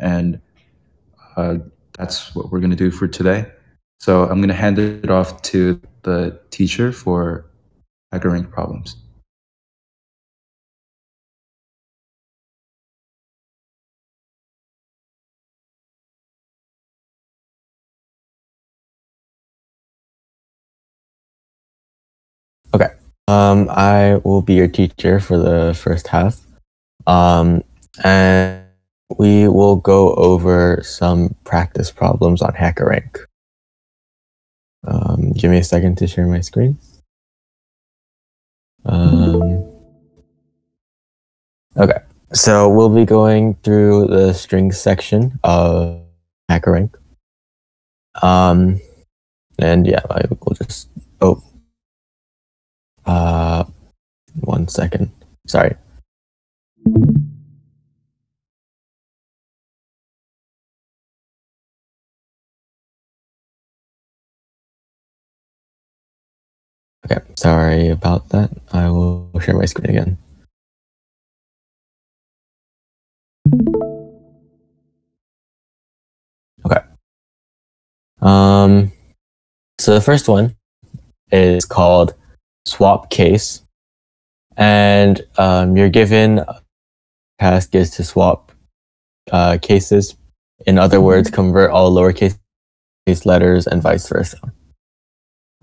and uh, that's what we're going to do for today. So I'm going to hand it off to the teacher for HackerRank problems. Okay. Um, I will be your teacher for the first half. Um, and we will go over some practice problems on HackerRank. Um, give me a second to share my screen. Um, okay, so we'll be going through the strings section of HackerRank. Um, and yeah, I will just, oh, uh, one second. Sorry. Sorry about that. I will share my screen again. Okay. Um, so the first one is called swap case. And um, you're given task is to swap uh, cases. In other words, convert all lowercase letters and vice versa.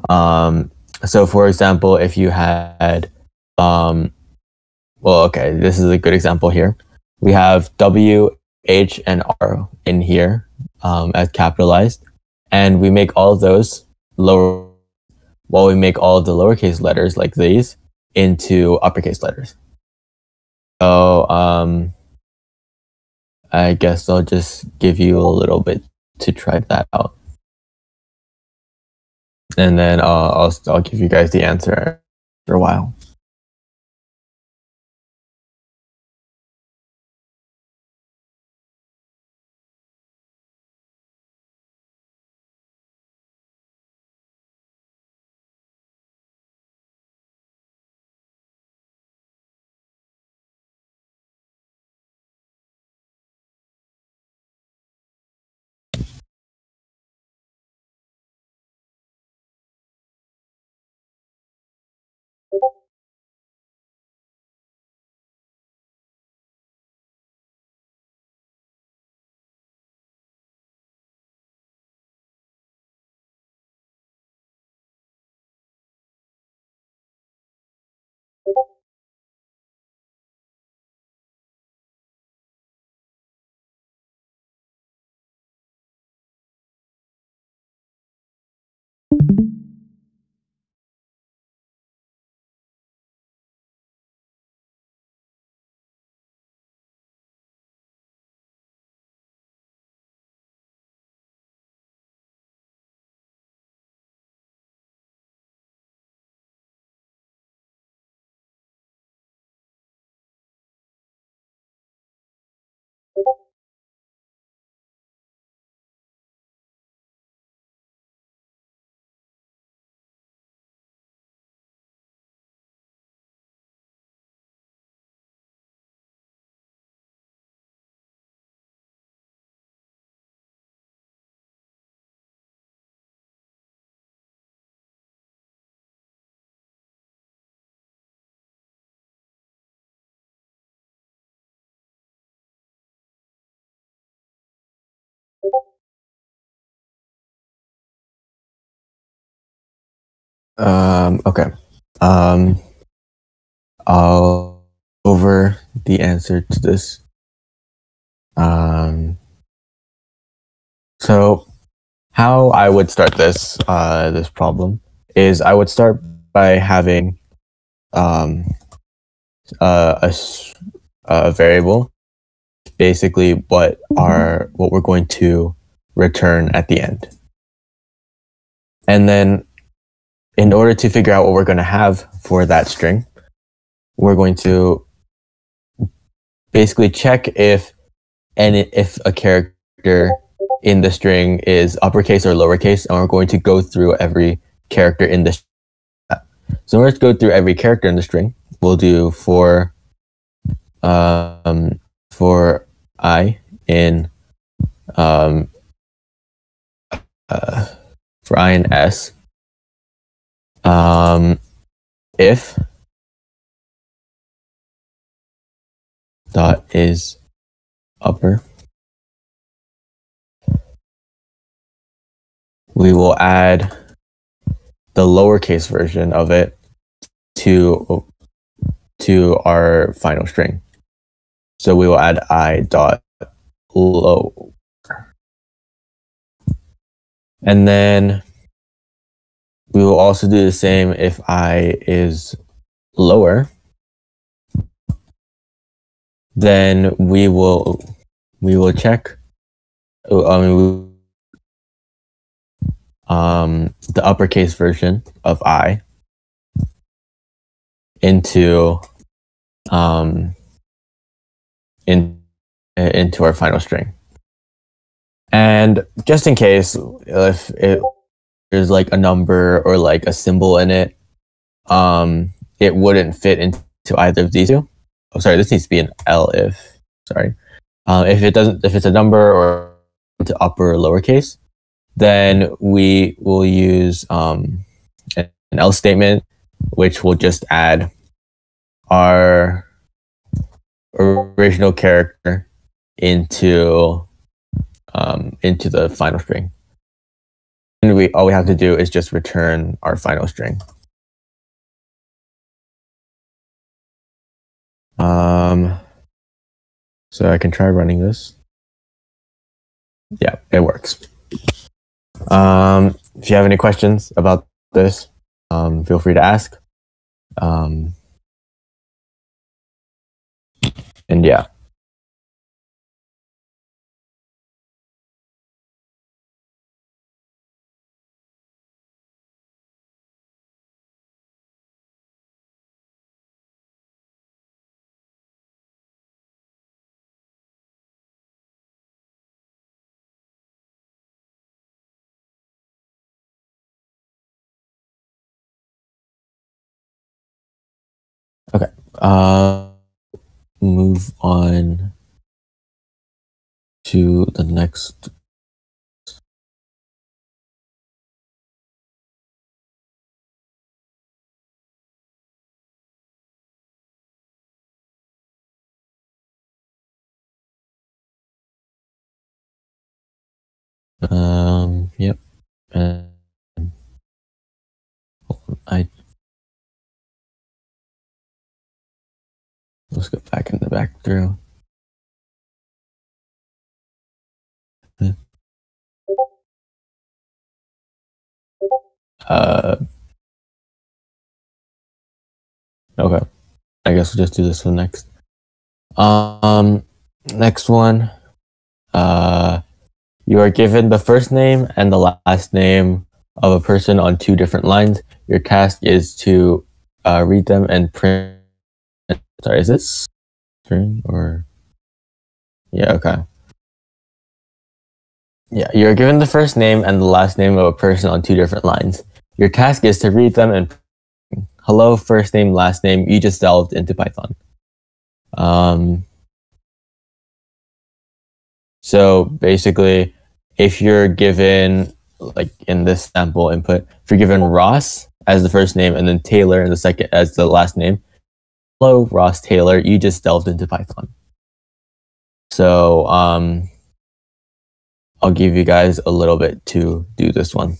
Um, so for example, if you had, um, well, okay, this is a good example here. We have W, H, and R in here um, as capitalized, and we make all those lower, while we make all the lowercase letters like these into uppercase letters. So um, I guess I'll just give you a little bit to try that out and then uh, I'll I'll give you guys the answer after a while. Um, okay. Um, I'll over the answer to this. Um, so how I would start this uh, this problem is I would start by having um, uh, a, a variable, basically what are what we're going to return at the end, and then in order to figure out what we're going to have for that string, we're going to basically check if any if a character in the string is uppercase or lowercase, and we're going to go through every character in the. So to go through every character in the string, we'll do for um, for i in um, uh, for i and s, um, if dot is upper, we will add the lowercase version of it to to our final string. So we will add i dot low. And then we will also do the same if i is lower. Then we will we will check. I mean, um, the uppercase version of i into um, in into our final string. And just in case if it there's like a number or like a symbol in it, um, it wouldn't fit into either of these two. Oh, sorry, this needs to be an elif, Sorry, um, if it doesn't, if it's a number or to upper or lowercase, then we will use um, an else statement, which will just add our original character into um, into the final string. And we all we have to do is just return our final string. Um, so I can try running this. Yeah, it works. Um, if you have any questions about this, um, feel free to ask. Um, and yeah. Uh, move on to the next. Um, yep. And I let's go back in the back through. Uh, okay. I guess we'll just do this one next. Um, next one. Uh, you are given the first name and the last name of a person on two different lines. Your task is to uh, read them and print. Sorry, is this string or? Yeah. Okay. Yeah, you're given the first name and the last name of a person on two different lines. Your task is to read them and hello, first name, last name. You just delved into Python. Um, so basically, if you're given, like in this sample input, if you're given Ross as the first name and then Taylor in the second as the last name, hello, Ross Taylor, you just delved into Python. So um, I'll give you guys a little bit to do this one.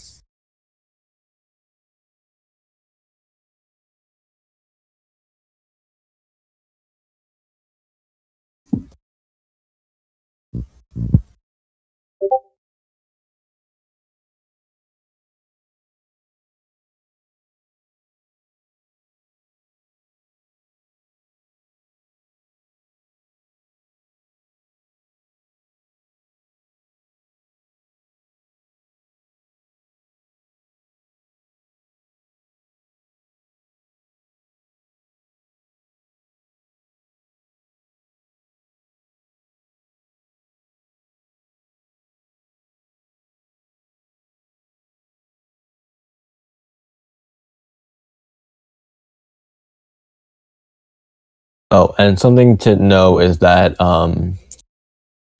Oh, and something to know is that um,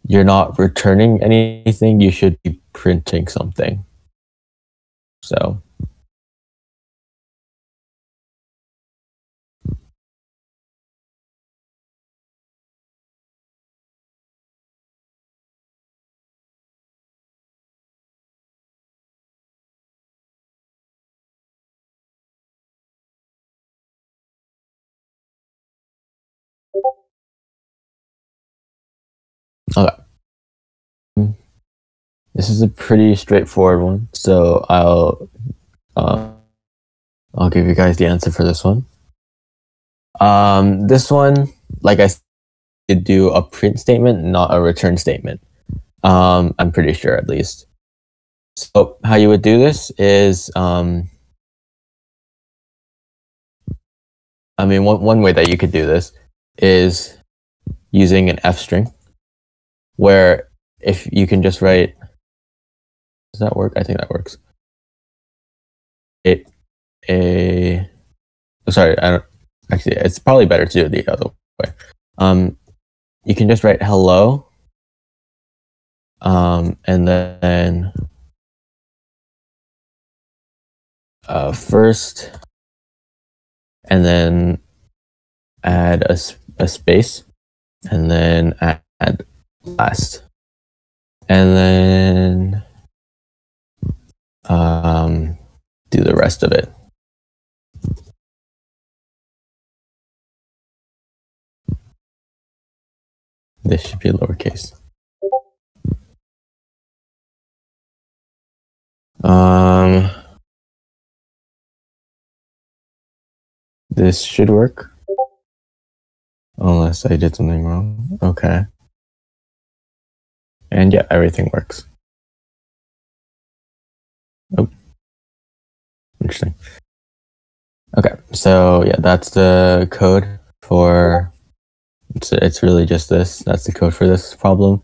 you're not returning anything, you should be printing something. So This is a pretty straightforward one, so I'll uh, I'll give you guys the answer for this one. Um, this one, like I said, do a print statement, not a return statement. Um, I'm pretty sure at least. So how you would do this is, um, I mean, one, one way that you could do this is using an F string where if you can just write, does that work? I think that works. It, a, oh, sorry, I don't, actually, it's probably better to do it the other way. Um, you can just write hello, um, and then uh, first, and then add a, a space, and then add last. And then um, do the rest of it. This should be lowercase. Um, this should work. Unless I did something wrong. Okay. And yeah, everything works. Oh, interesting. Okay, so yeah, that's the code for. It's it's really just this. That's the code for this problem.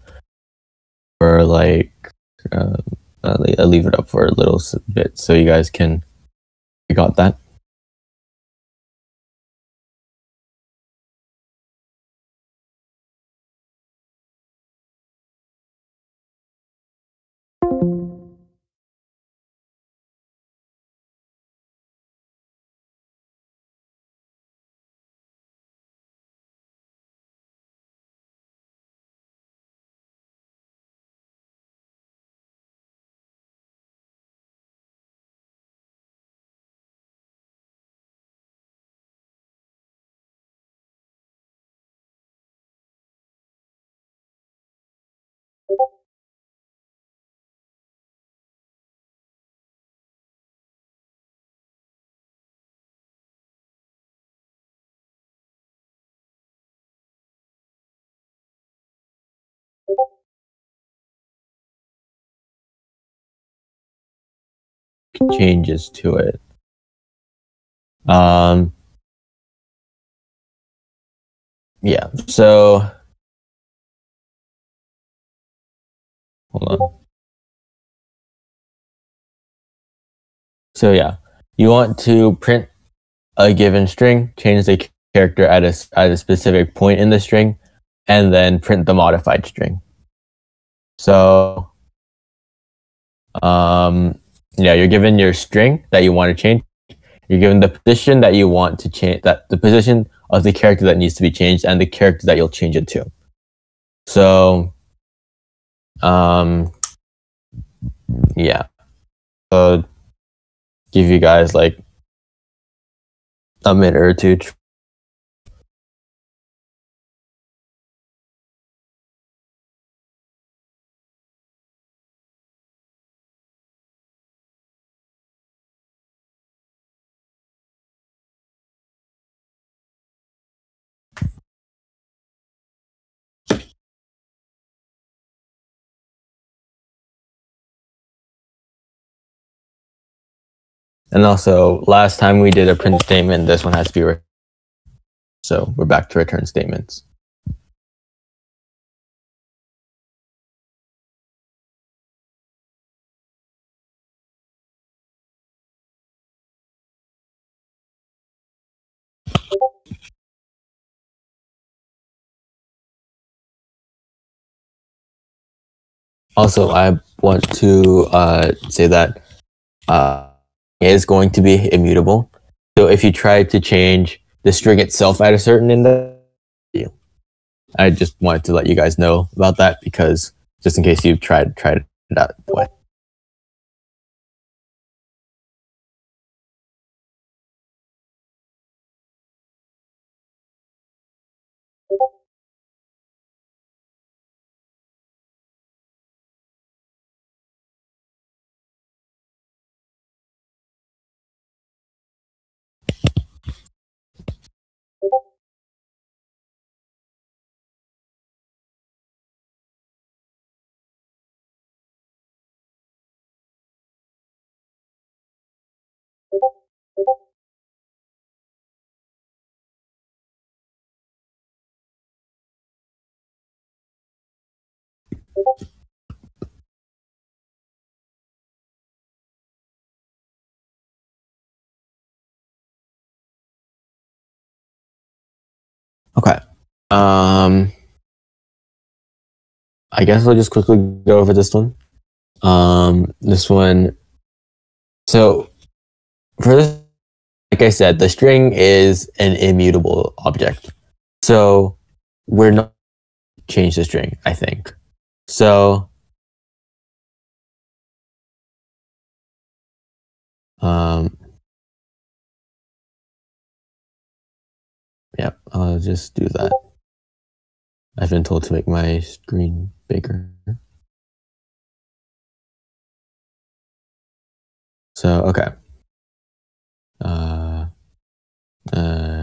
For like, uh, I'll leave it up for a little bit so you guys can. You got that. Changes to it. Um, yeah, so hold on. So yeah, you want to print a given string, change the character at a, at a specific point in the string, and then print the modified string. So, um, yeah, you're given your string that you want to change. You're given the position that you want to change, that the position of the character that needs to be changed, and the character that you'll change it to. So, um, yeah. So, give you guys like a minute or two And also, last time we did a print statement, this one has to be returned. So we're back to return statements. Also, I want to uh, say that uh, is going to be immutable. So if you try to change the string itself at a certain index, I just wanted to let you guys know about that because just in case you've tried tried it out. Okay. Um, I guess I'll just quickly go over this one. Um, this one. So, for this, like I said, the string is an immutable object. So, we're not change the string. I think. So, um, yeah, I'll just do that. I've been told to make my screen bigger. So, okay. Uh, uh,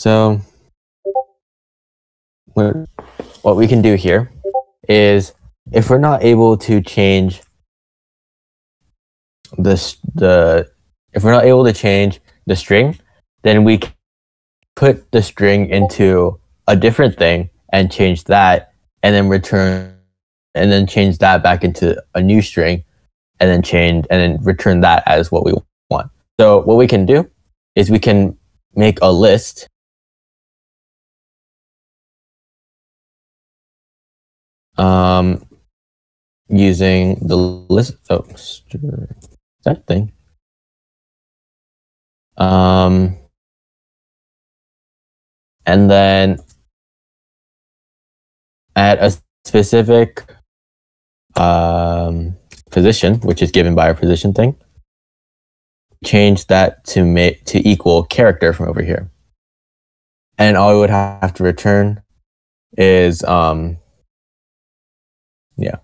So, what, we can do here is if we're not able to change this, the, if we're not able to change the string, then we can put the string into a different thing and change that and then return and then change that back into a new string and then change and then return that as what we want. So what we can do is we can make a list um, using the list oh that thing um, and then at a specific um, position, which is given by our position thing, change that to make to equal character from over here. And all we would have to return is um yeah.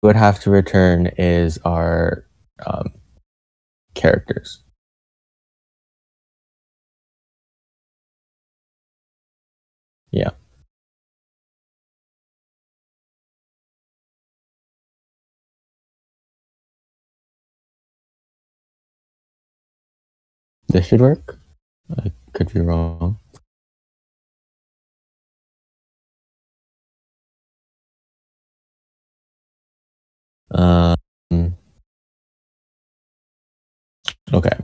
What would have to return is our um, characters. Yeah. This should work. I could be wrong. Um, okay.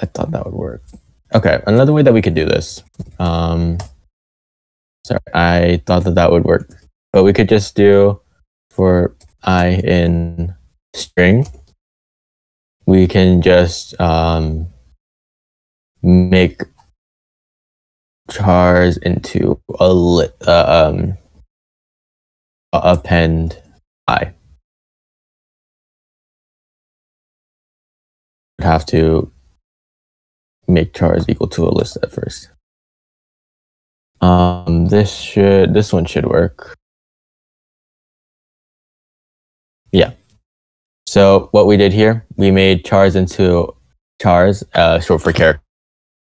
I thought that would work. Okay, another way that we could do this. Um, sorry, I thought that that would work, but we could just do for i in string we can just um, make chars into a lit, uh, um, append i. Would Have to make chars equal to a list at first. Um, this should this one should work. Yeah. So what we did here, we made chars into chars, uh, short for character,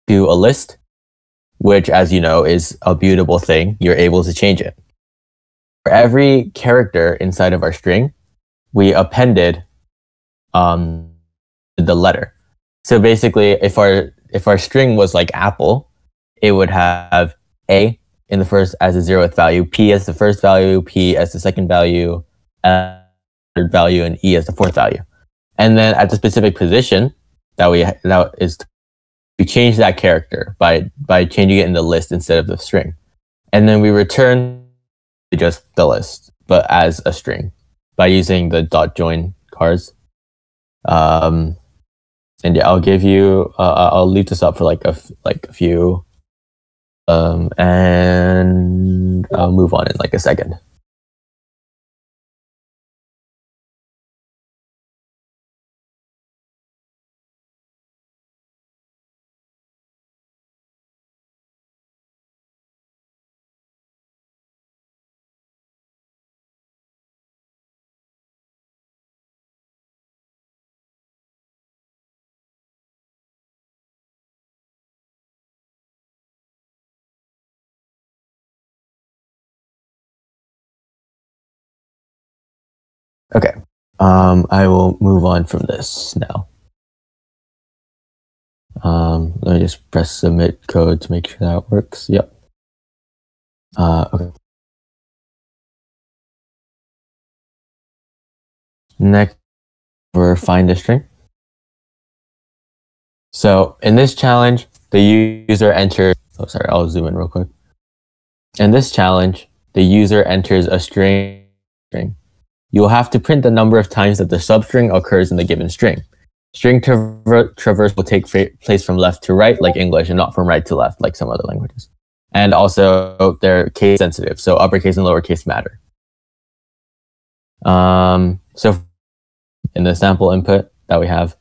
to a list, which, as you know, is a beautiful thing. You're able to change it. For every character inside of our string, we appended um, the letter. So basically, if our if our string was like apple, it would have a in the first as a zeroth value, p as the first value, p as the second value, third value and E as the fourth value. And then at the specific position that we that is we change that character by by changing it in the list instead of the string, and then we return just the list, but as a string by using the dot join chars. Um, and yeah, I'll give you. Uh, I'll leave this up for like a like a few, um, and I'll move on in like a second. Okay. Um, I will move on from this now. Um, let me just press submit code to make sure that works. Yep. Uh, okay. Next, we're find a string. So in this challenge, the user enters, oh, sorry, I'll zoom in real quick. In this challenge, the user enters a string. string you will have to print the number of times that the substring occurs in the given string. String traver- traverse will take place from left to right, like English, and not from right to left, like some other languages. And also, they're case sensitive, so uppercase and lowercase matter. Um, so, in the sample input that we have,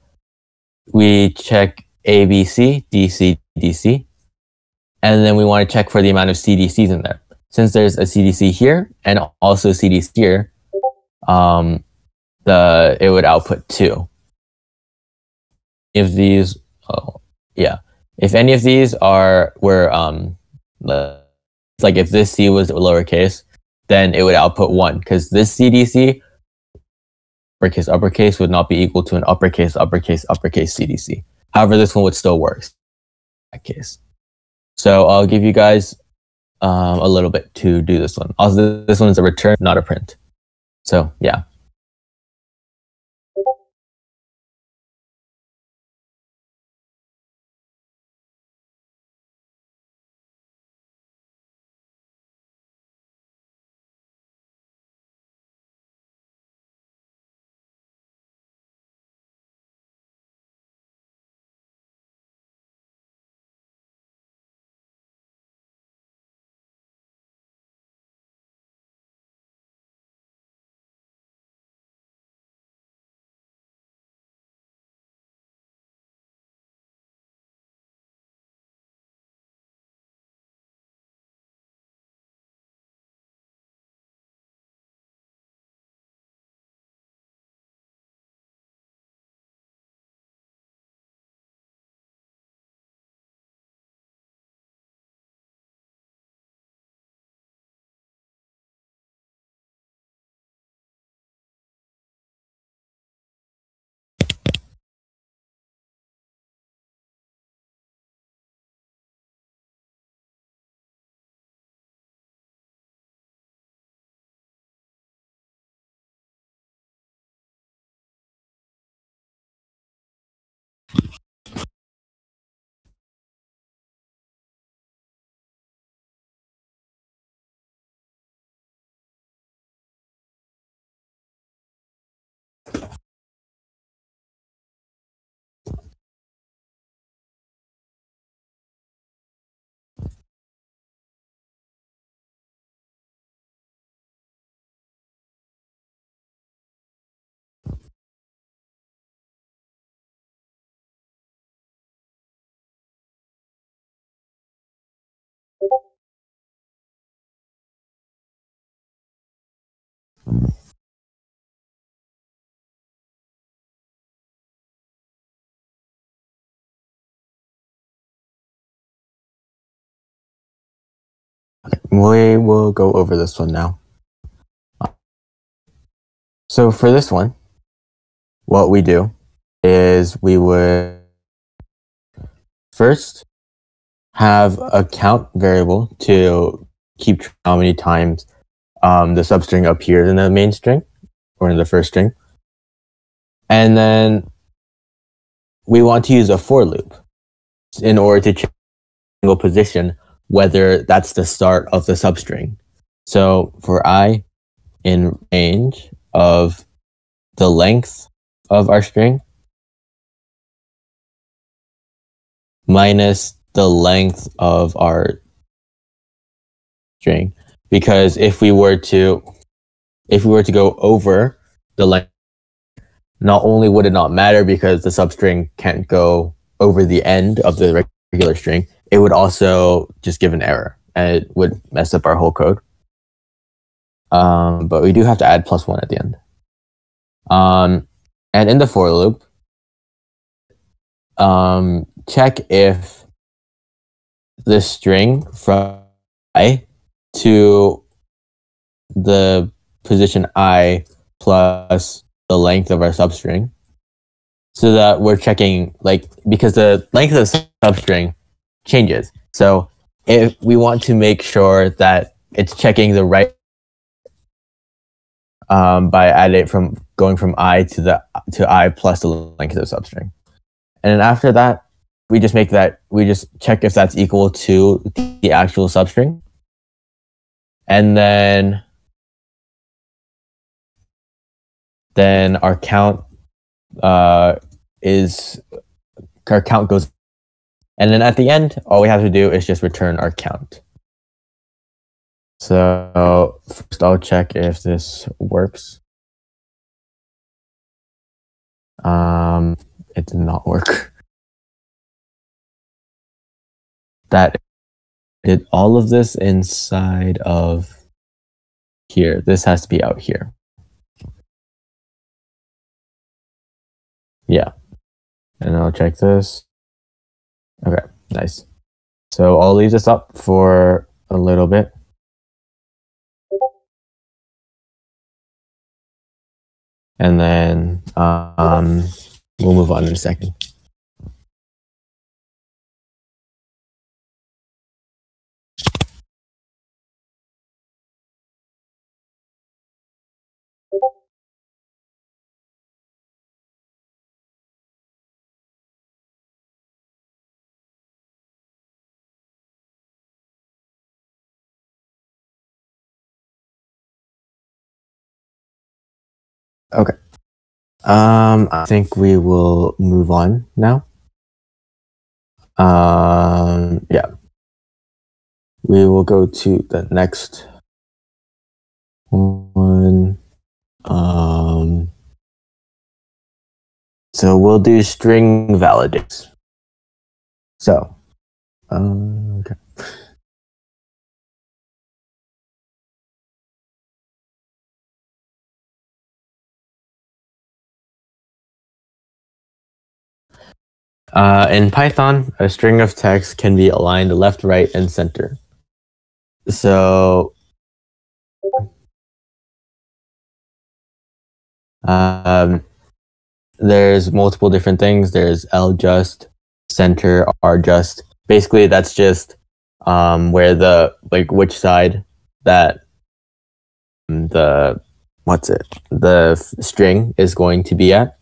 we check ABC, DC, DC, and then we want to check for the amount of CDCs in there. Since there's a CDC here and also CDC here, um, the it would output two. If these, oh, yeah, if any of these are were um, the, like if this C was lowercase, then it would output one because this CDC uppercase uppercase would not be equal to an uppercase uppercase uppercase CDC. However, this one would still work. That case. So I'll give you guys um, a little bit to do this one. Also, this one is a return, not a print. So yeah. We will go over this one now. So for this one, what we do is we would first have a count variable to keep how many times um, the substring appears in the main string or in the first string. And then we want to use a for loop. in order to check single position whether that's the start of the substring. So for i in range of the length of our string minus the length of our string because if we were to if we were to go over the length not only would it not matter because the substring can't go over the end of the regular string it would also just give an error and it would mess up our whole code. Um, but we do have to add plus one at the end. Um, and in the for loop um, check if the string from i to the position i plus the length of our substring. So that we're checking like because the length of the substring changes. So if we want to make sure that it's checking the right um, by adding from going from i to the to i plus the length of the substring. And then after that we just make that we just check if that's equal to the actual substring and then then our count uh, is our count goes and then at the end all we have to do is just return our count. So first i'll check if this works. Um it did not work. That did all of this inside of here. This has to be out here. Yeah. And I'll check this. Okay, nice. So I'll leave this up for a little bit. And then um, we'll move on in a second. Okay. Um, I think we will move on now. Um, yeah. We will go to the next one. Um, so we'll do string validates. So, um, Uh, in Python, a string of text can be aligned left, right, and center. So, um, there's multiple different things. There's ljust, center, rjust. Basically, that's just um, where the like which side that the what's it the string is going to be at.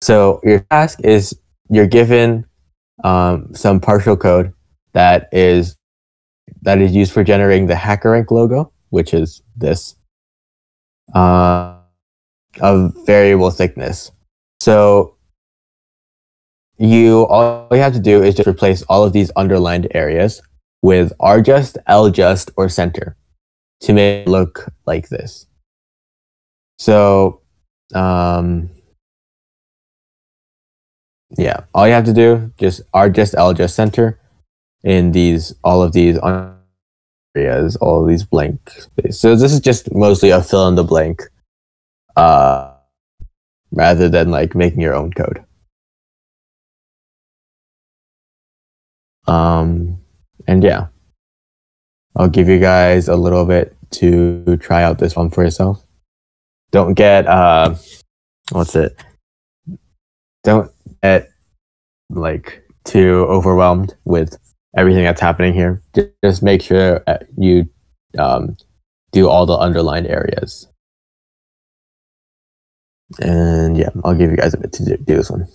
So your task is you're given um, some partial code that is that is used for generating the HackerRank logo, which is this uh, of variable thickness. So you all you have to do is just replace all of these underlined areas with rjust, ljust, or center to make it look like this. So um, yeah, all you have to do just rjust l just center in these all of these areas, all of these blank space. So this is just mostly a fill in the blank, uh, rather than like making your own code. Um, and yeah, I'll give you guys a little bit to try out this one for yourself. Don't get uh, what's it? Don't get like too overwhelmed with everything that's happening here. Just make sure you um, do all the underlined areas. And yeah, I'll give you guys a bit to do, do this one.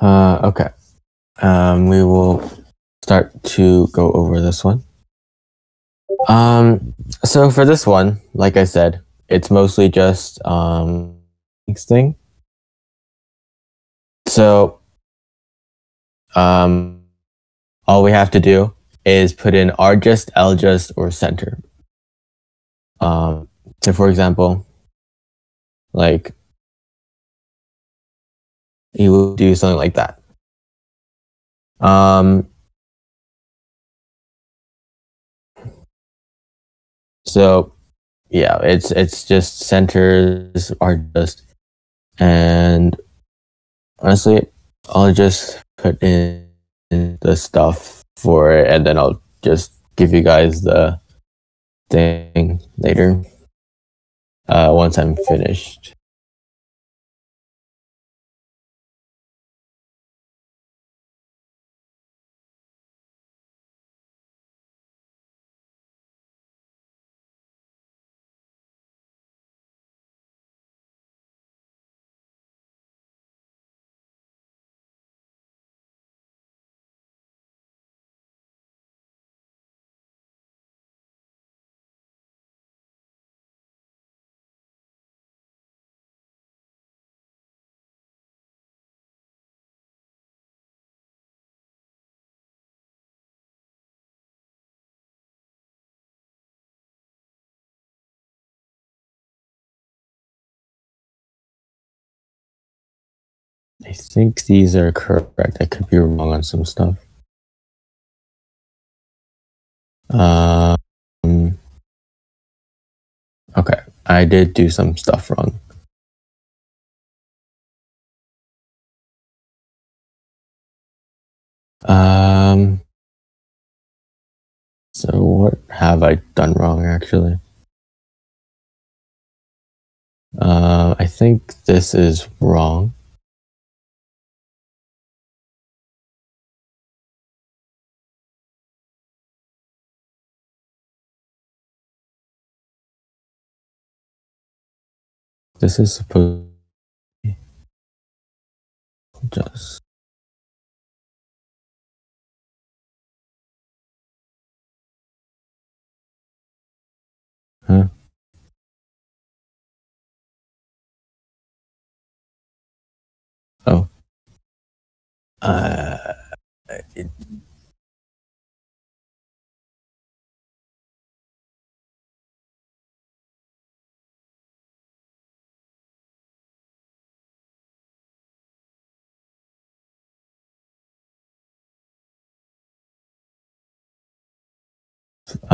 Uh, okay. Um, we will start to go over this one. Um, so for this one, like I said, it's mostly just um thing. So um all we have to do is put in rjust, ljust, or center. Um, so for example, like you will do something like that. Um, so yeah, it's it's just centers are just and honestly, I'll just put in the stuff for it and then I'll just give you guys the thing later uh, once I'm finished. Think these are correct. I could be wrong on some stuff. Um, okay, I did do some stuff wrong. Um, so what have I done wrong actually? Uh, I think this is wrong. This is supposed just huh? Oh. Uh,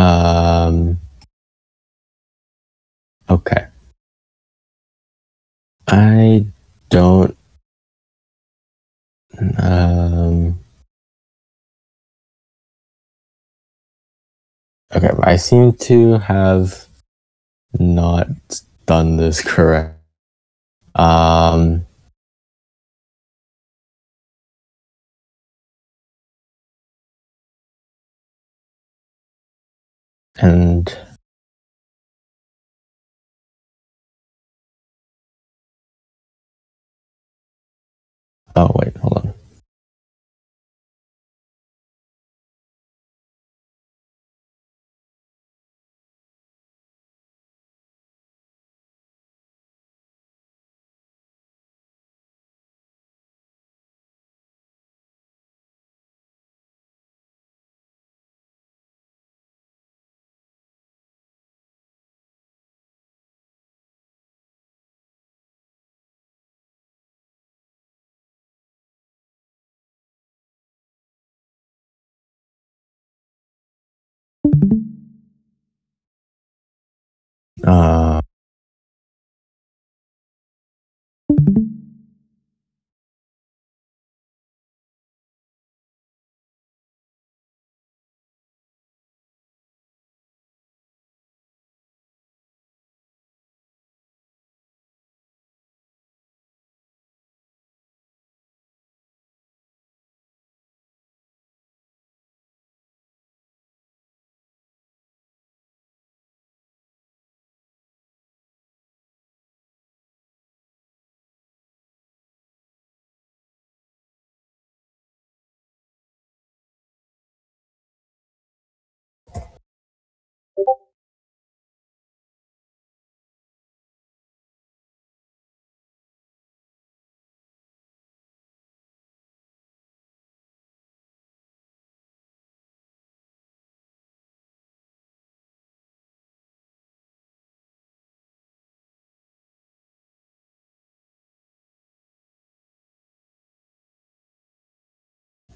um. Okay. I don't. Um. Okay, I seem to have not done this correct. Um. And oh wait, hold on. Uh,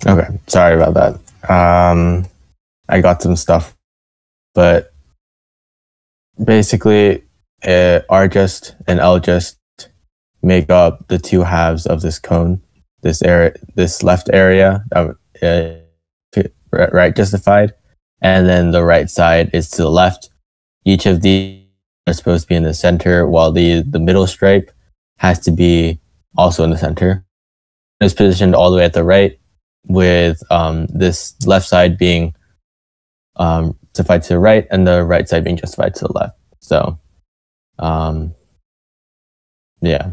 Okay, sorry about that. Um, I got some stuff, but basically, uh, rjust and ljust make up the two halves of this cone. This area, this left area, uh, uh, right justified, and then the right side is to the left. Each of these are supposed to be in the center, while the the middle stripe has to be also in the center. It's positioned all the way at the right, with um, this left side being um, justified to the right and the right side being justified to the left. So, um, yeah.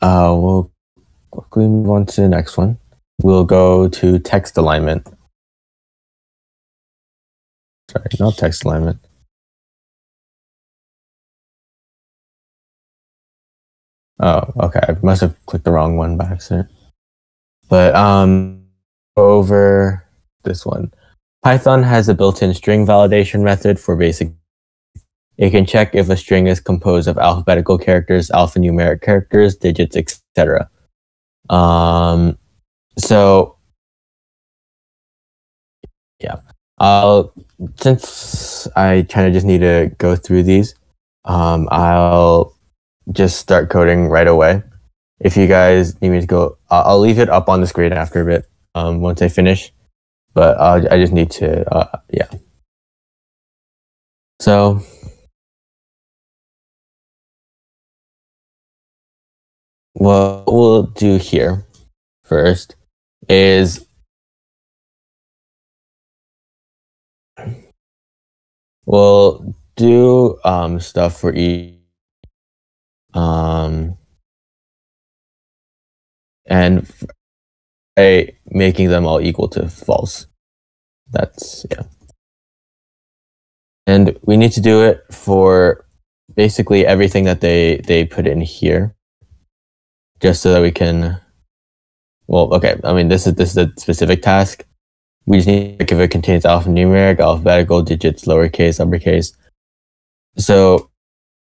Uh, we'll quickly move on to the next one. We'll go to text alignment. Sorry, not text alignment. Oh, okay. I must have clicked the wrong one by accident. But um, over this one. Python has a built-in string validation method for basic. It can check if a string is composed of alphabetical characters, alphanumeric characters, digits, etc. Um, so yeah, I'll since I kind of just need to go through these, um, I'll just start coding right away. If you guys need me to go, I'll leave it up on the screen after a bit um, once I finish, but uh, I just need to, uh, yeah. So what we'll do here first is we'll do um, stuff for each um, and a making them all equal to false. That's yeah. And we need to do it for basically everything that they they put in here, just so that we can. Well, okay. I mean, this is this is a specific task. We just need to if it contains alphanumeric, alphabetical, digits, lowercase, uppercase. So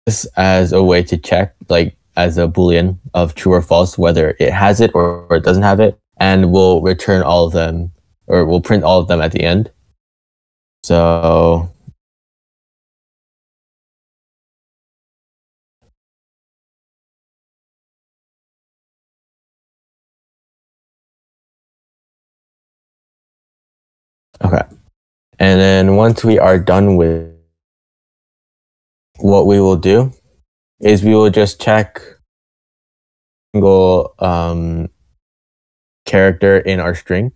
this as a way to check, like as a boolean of true or false, whether it has it or, or it doesn't have it, and we'll return all of them, or we'll print all of them at the end. So Okay. And then once we are done with what we will do is we will just check single um, character in our string.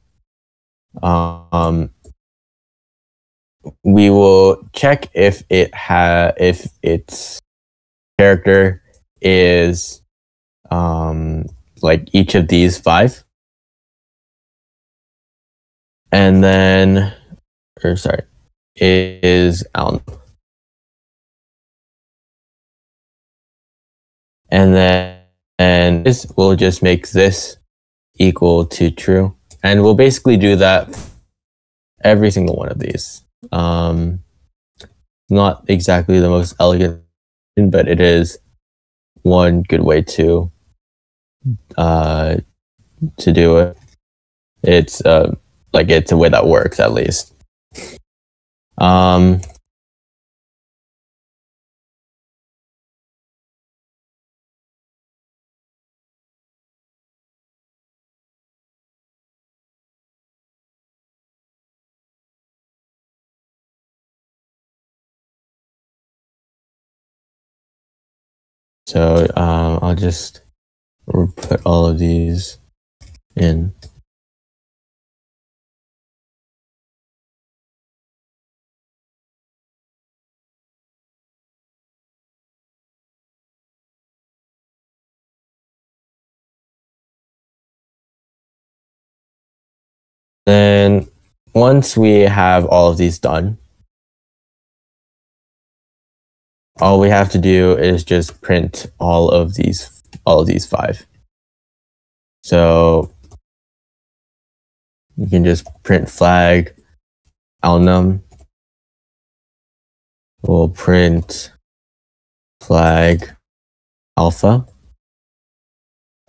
Um, we will check if it ha if its character is um, like each of these five. And then, or sorry, is Alan. And then and this will just make this equal to true. And we'll basically do that every single one of these. Um, not exactly the most elegant, but it is one good way to uh, to do it. It's uh, like it's a way that works at least. Um, So um, I'll just put all of these in. Then once we have all of these done, all we have to do is just print all of these all of these five. So you can just print flag alnum. We'll print flag alpha.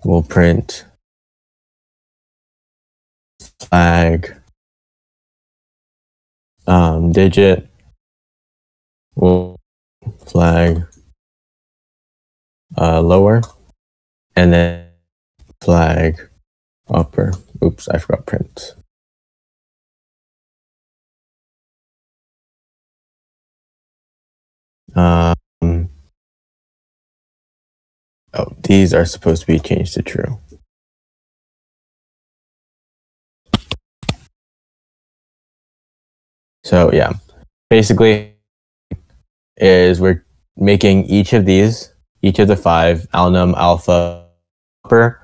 we'll print flag um, digit we'll flag uh, lower and then flag upper. Oops i forgot print. Um, oh these are supposed to be changed to true. So yeah, basically is we're making each of these, each of the five, alnum, alpha, upper,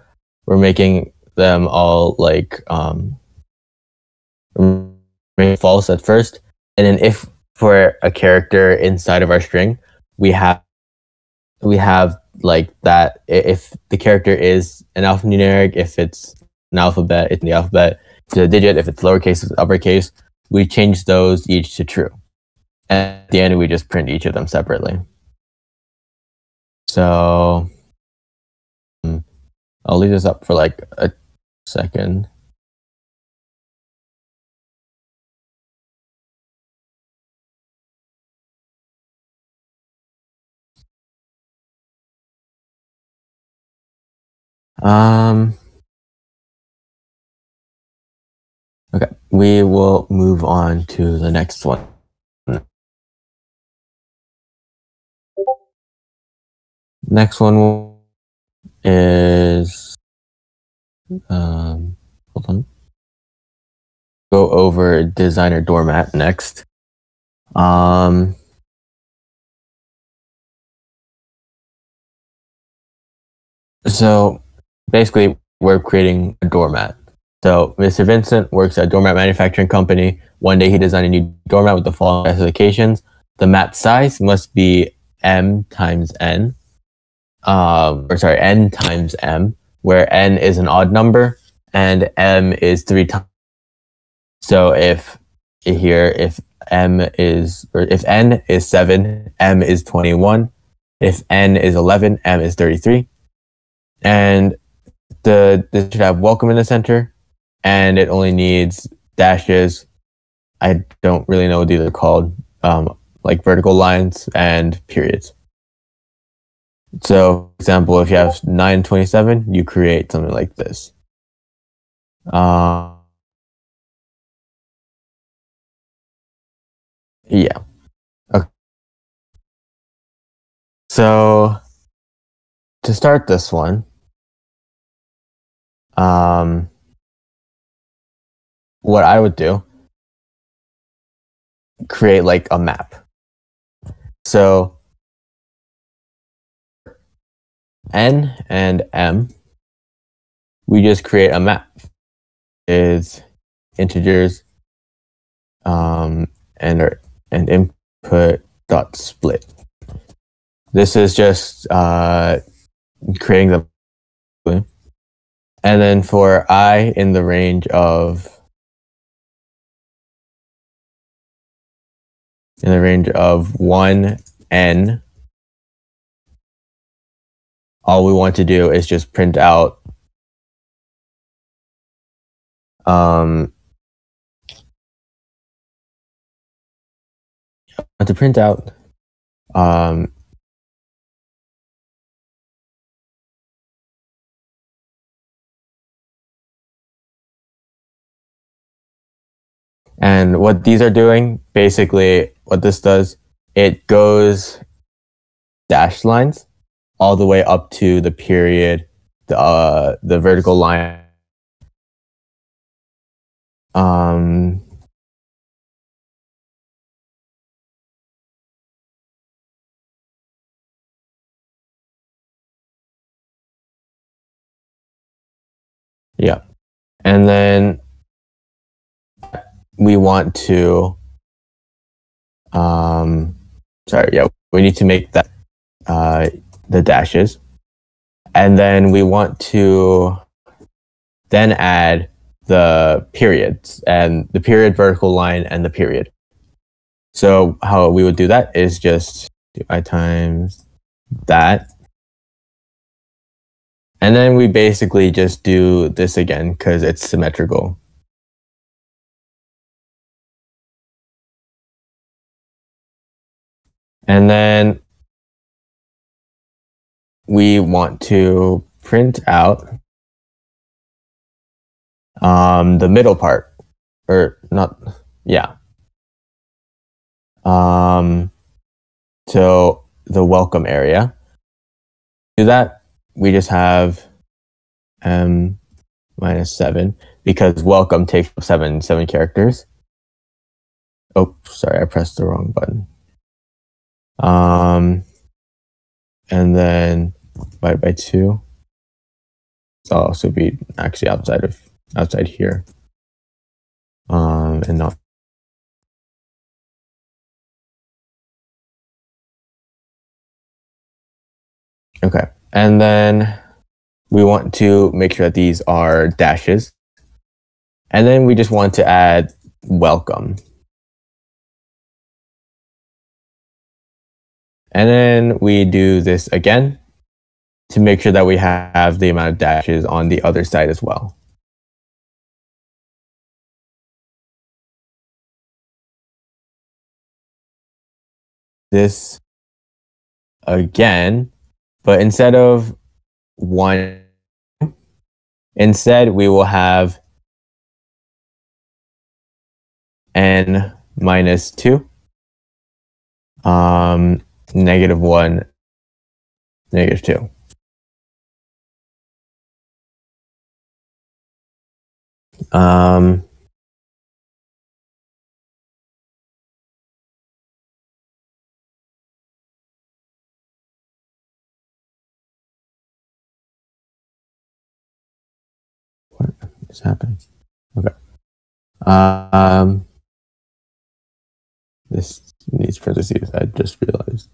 we're making them all like um false at first. And then if for a character inside of our string, we have we have like that if the character is an alphanumeric, if it's an alphabet, it's in the alphabet, it's a digit, if it's lowercase, it's uppercase, we change those each to true. At the end, we just print each of them separately. So hmm, I'll leave this up for like a second. Um, Okay, we will move on to the next one. Next one is um, hold on. Go over designer doormat next. Um, so basically, we're creating a doormat. So Mr. Vincent works at a doormat manufacturing company. One day he designed a new doormat with the following specifications. The mat size must be M times N, um, or sorry, N times M, where N is an odd number and M is three times. So if here, if M is, or if N is seven, M is 21. If N is 11, M is 33. And the, this should have welcome in the center and it only needs dashes. I don't really know what these are called, um, like vertical lines and periods. So, for example, if you have 927, you create something like this. Uh, yeah. Okay. So, to start this one, um, what I would do, create like a map. So N and M, we just create a map. Is integers um, and and input dot split. This is just uh, creating the and then for i in the range of in the range of 1n. All we want to do is just print out um, to print out um, And what these are doing, basically, what this does, it goes dashed lines all the way up to the period, the uh, the vertical line. Um, yeah, and then we want to um sorry yeah we need to make that uh the dashes. And then we want to then add the periods and the period vertical line and the period. So how we would do that is just do i times that. And then we basically just do this again because it's symmetrical. And then we want to print out um, the middle part, or not, yeah. Um, so the welcome area. Do that, we just have m minus seven because welcome takes up seven seven characters. Oh, sorry, I pressed the wrong button. Um, and then divided by two. So I'll also be actually outside of outside here. Um, and not. Okay, and then we want to make sure that these are dashes. And then we just want to add welcome. And then we do this again to make sure that we have the amount of dashes on the other side as well. This again, but instead of one, instead we will have n minus 2 um, negative 1, negative 2. Um, what is happening? Okay. Um, this needs parentheses. I just realized.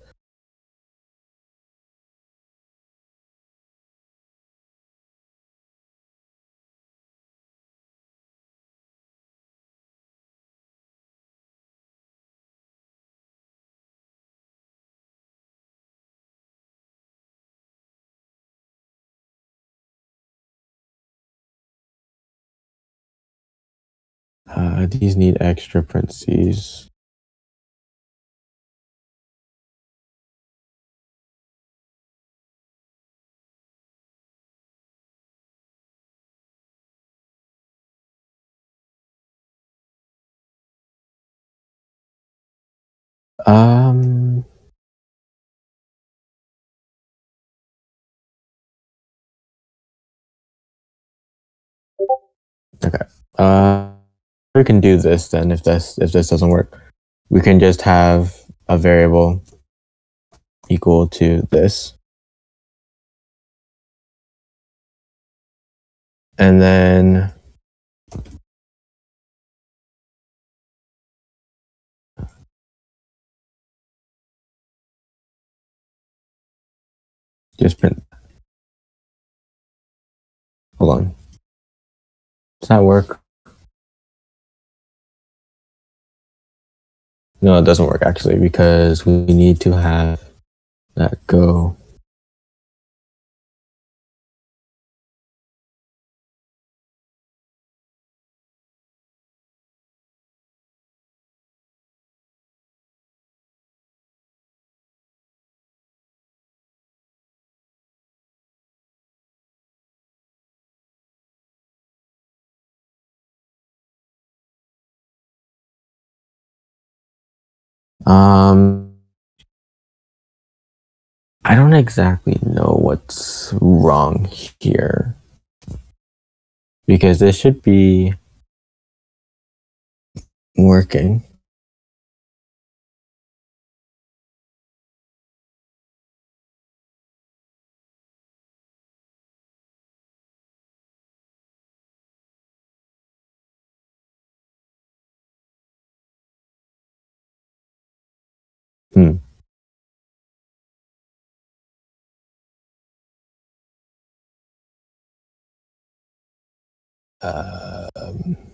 These need extra parentheses. Um, okay. Uh, we can do this then if this if this doesn't work. We can just have a variable equal to this. And then just print. Hold on. Does that work? No, it doesn't work actually because we need to have that go. Um, I don't exactly know what's wrong here because this should be working. Hmm. Um,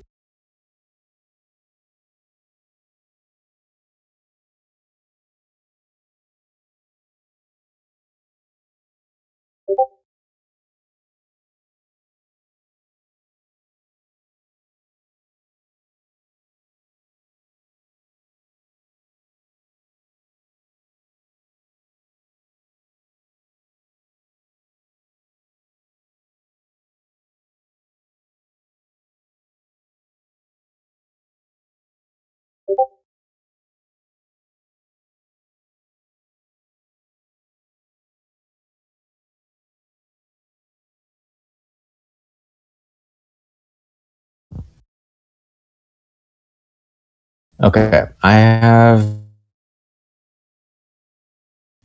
Okay, I have.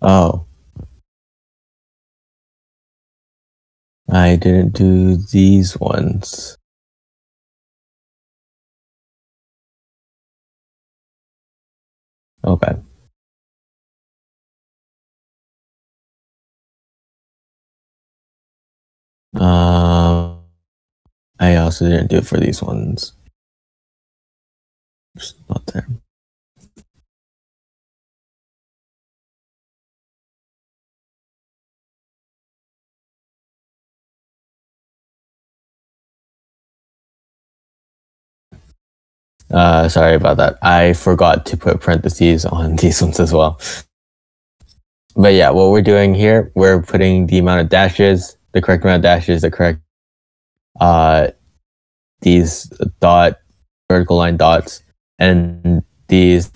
Oh. I didn't do these ones. Okay. Um, I also didn't do it for these ones. Not there. Uh, sorry about that. I forgot to put parentheses on these ones as well. But yeah, what we're doing here, we're putting the amount of dashes, the correct amount of dashes, the correct uh these dot vertical line dots and these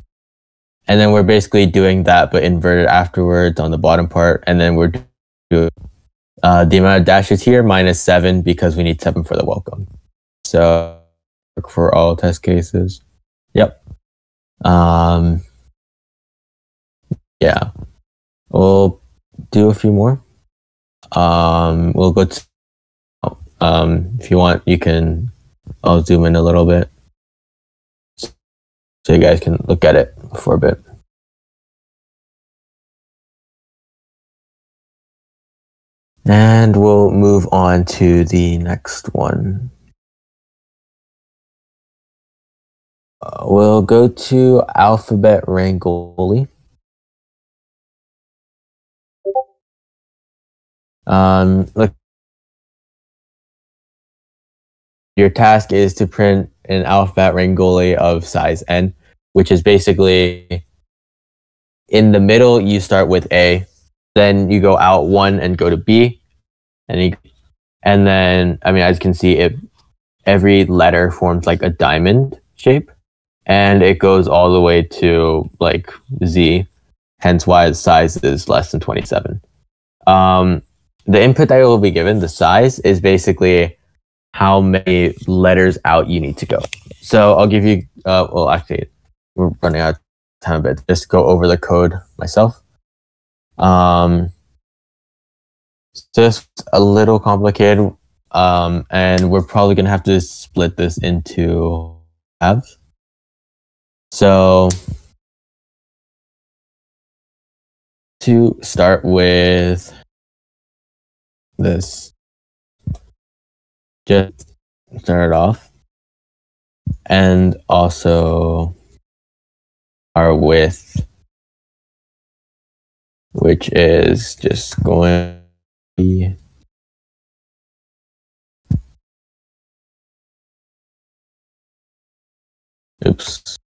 and then we're basically doing that but inverted afterwards on the bottom part and then we're doing uh, the amount of dashes here minus seven because we need seven for the welcome. So for all test cases. Yep. Um yeah. We'll do a few more. Um we'll go to um if you want you can i'll zoom in a little bit so you guys can look at it for a bit. And we'll move on to the next one. Uh, we'll go to Alphabet Rangoli. Um, look, your task is to print an alphabet ring Rangoli of size n, which is basically in the middle, you start with A, then you go out one and go to B, and you, and then I mean, as you can see, it every letter forms like a diamond shape, and it goes all the way to like Z, hence why the size is less than twenty seven. Um, the input that will be given, the size, is basically how many letters out you need to go. So I'll give you, uh, well, actually, we're running out of time a bit. Just go over the code myself. Um, just a little complicated, um, and we're probably gonna have to split this into halves. So to start with this just start it off. And also our width which is just going to be oops.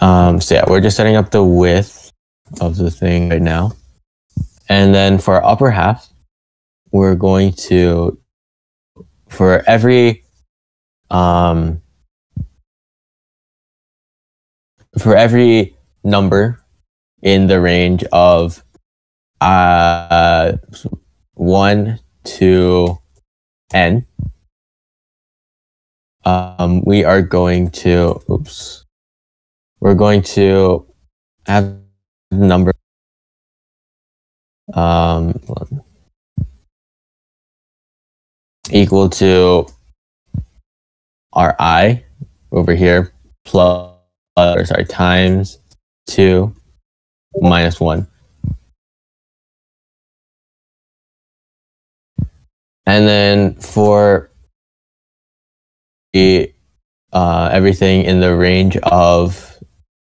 Um so yeah we're just setting up the width of the thing right now. And then for our upper half, we're going to, for every, um, for every number in the range of uh, 1 to n, um, we are going to, oops, we're going to have number. Um, equal to our i over here plus or sorry times 2 minus 1 and then for the uh, everything in the range of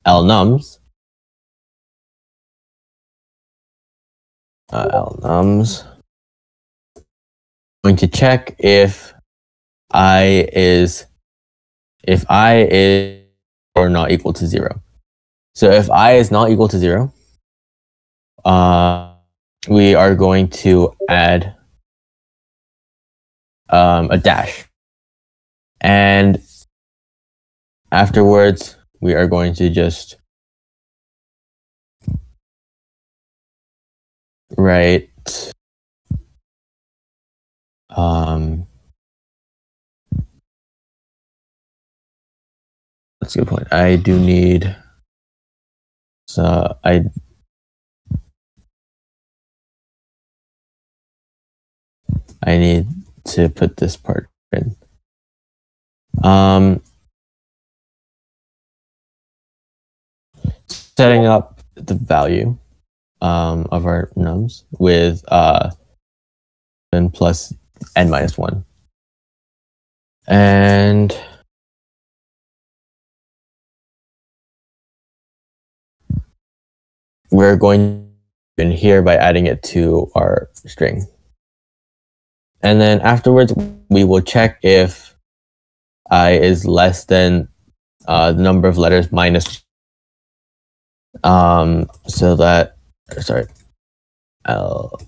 L nums uh, nums. Going to check if i is if i is or not equal to zero. So if i is not equal to zero, uh, we are going to add um, a dash. And afterwards, we are going to just Right. Um, that's a good point. I do need. So I. I need to put this part in. Um, setting up the value um, of our nums with uh, n plus n minus 1. And we're going in here by adding it to our string. And then afterwards, we will check if i is less than uh, the number of letters minus um so that sorry. L.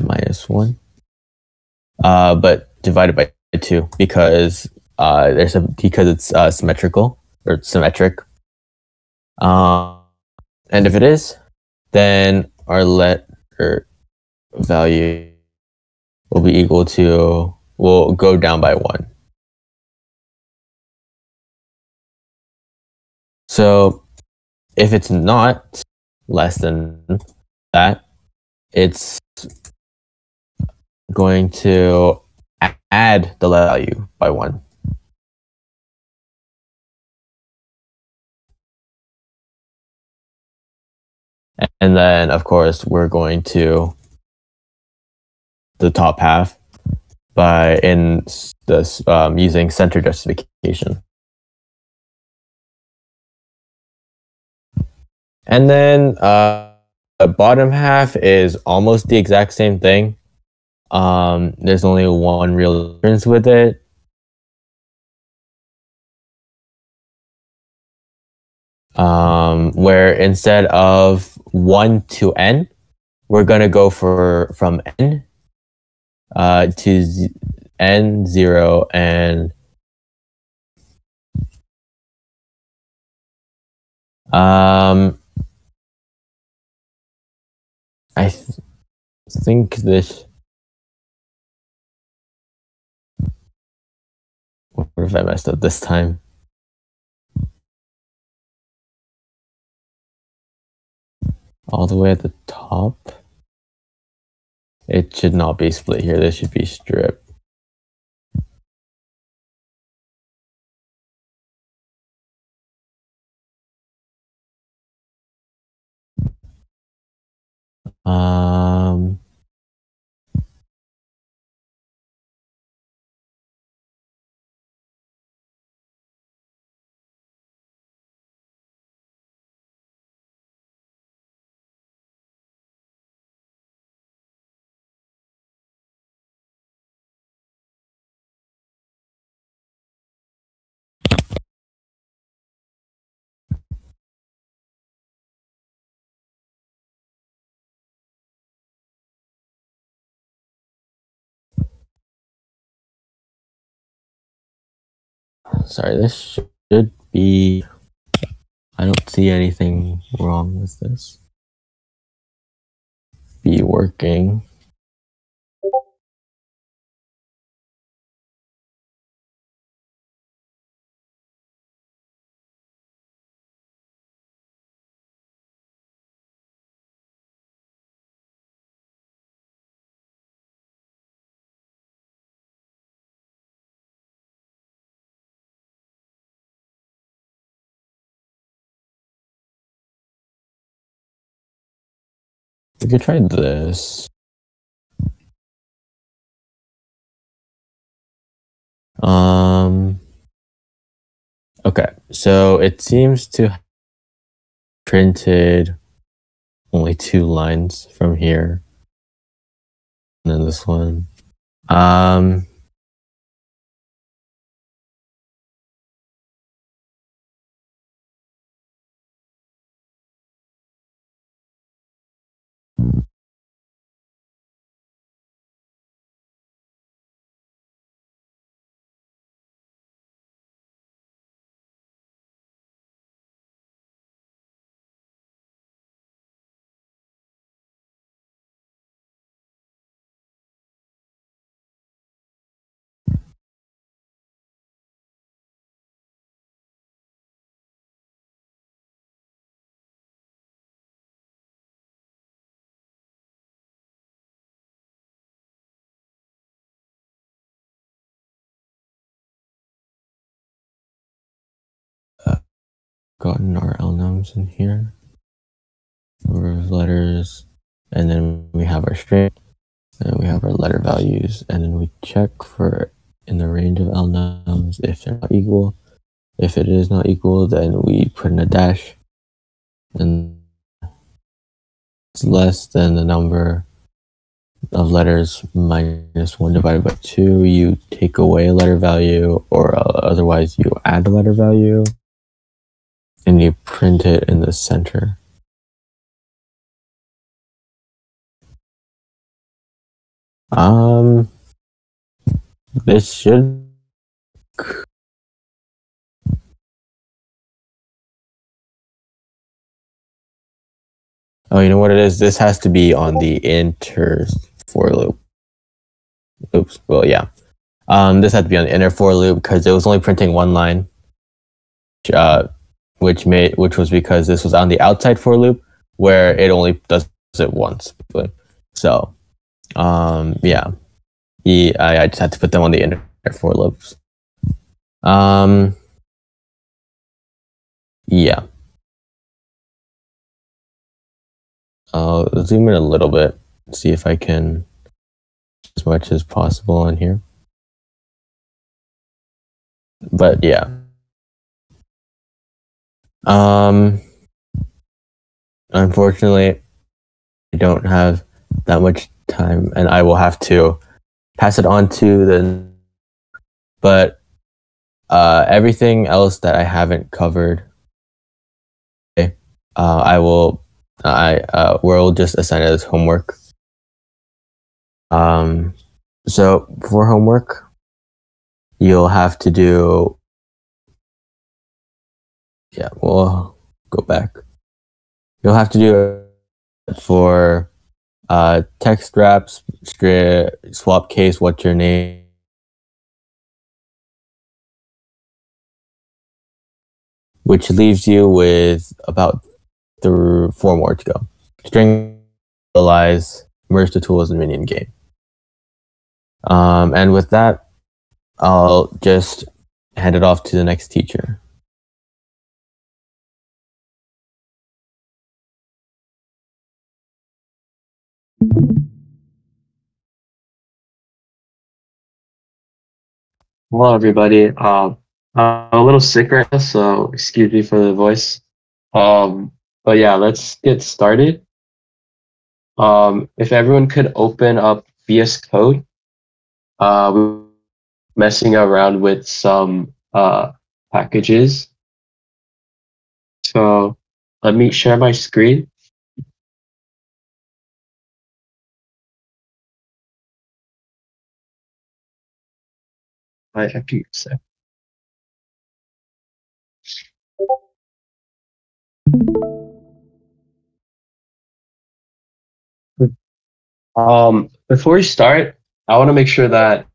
Minus one. Uh but divided by two because uh there's a because it's uh, symmetrical or symmetric. Um and if it is then our letter value will be equal to will go down by one. So if it's not less than that, it's going to add the value by one. And then, of course, we're going to the top half by in this um, using center justification. And then uh, the bottom half is almost the exact same thing. Um, there's only one real difference with it. Um, where instead of 1 to n, we're going to go for from n uh, to z- n, 0, and um, I th- think this. What have I messed up this time? All the way at the top? It should not be split here. This should be strip. Um, sorry, this should be. I don't see anything wrong with this. Be working. Could try this. Um. Okay, so it seems to printed only two lines from here, and then this one. Um. Mm-hmm. Gotten our lnums in here. For letters, and then we have our string, and we have our letter values, and then we check for in the range of lnums if they're not equal. If it is not equal, then we put in a dash, and it's less than the number of letters minus 1 divided by 2, you take away a letter value, or uh, otherwise you add a letter value, and you print it in the center. Um, this should. Oh, you know what it is? This has to be on the inter for loop. Oops. Well, yeah. Um, this had to be on the inner for loop because it was only printing one line, uh, which made which was because this was on the outside for loop where it only does it once. So, um, yeah, yeah I, I just had to put them on the inner for loops. Um, yeah. I'll zoom in a little bit, see if I can as much as possible on here. But yeah. Um unfortunately I don't have that much time and I will have to pass it on to the but uh everything else that I haven't covered okay, uh I will I uh we'll just assign it as homework. Um, so for homework, you'll have to do. Yeah, we'll go back. You'll have to do it for uh, text wraps, swap case, what's your name? Which leaves you with about through four more to go. String realize, merge the tools, and minion game. Um, and with that, I'll just hand it off to the next teacher. Hello, everybody. Um, I'm a little sick right now, so excuse me for the voice. Um, but yeah, let's get started. Um, if everyone could open up VS Code, uh, we're messing around with some uh, packages. So let me share my screen. I use that. Um, before we start, I want to make sure that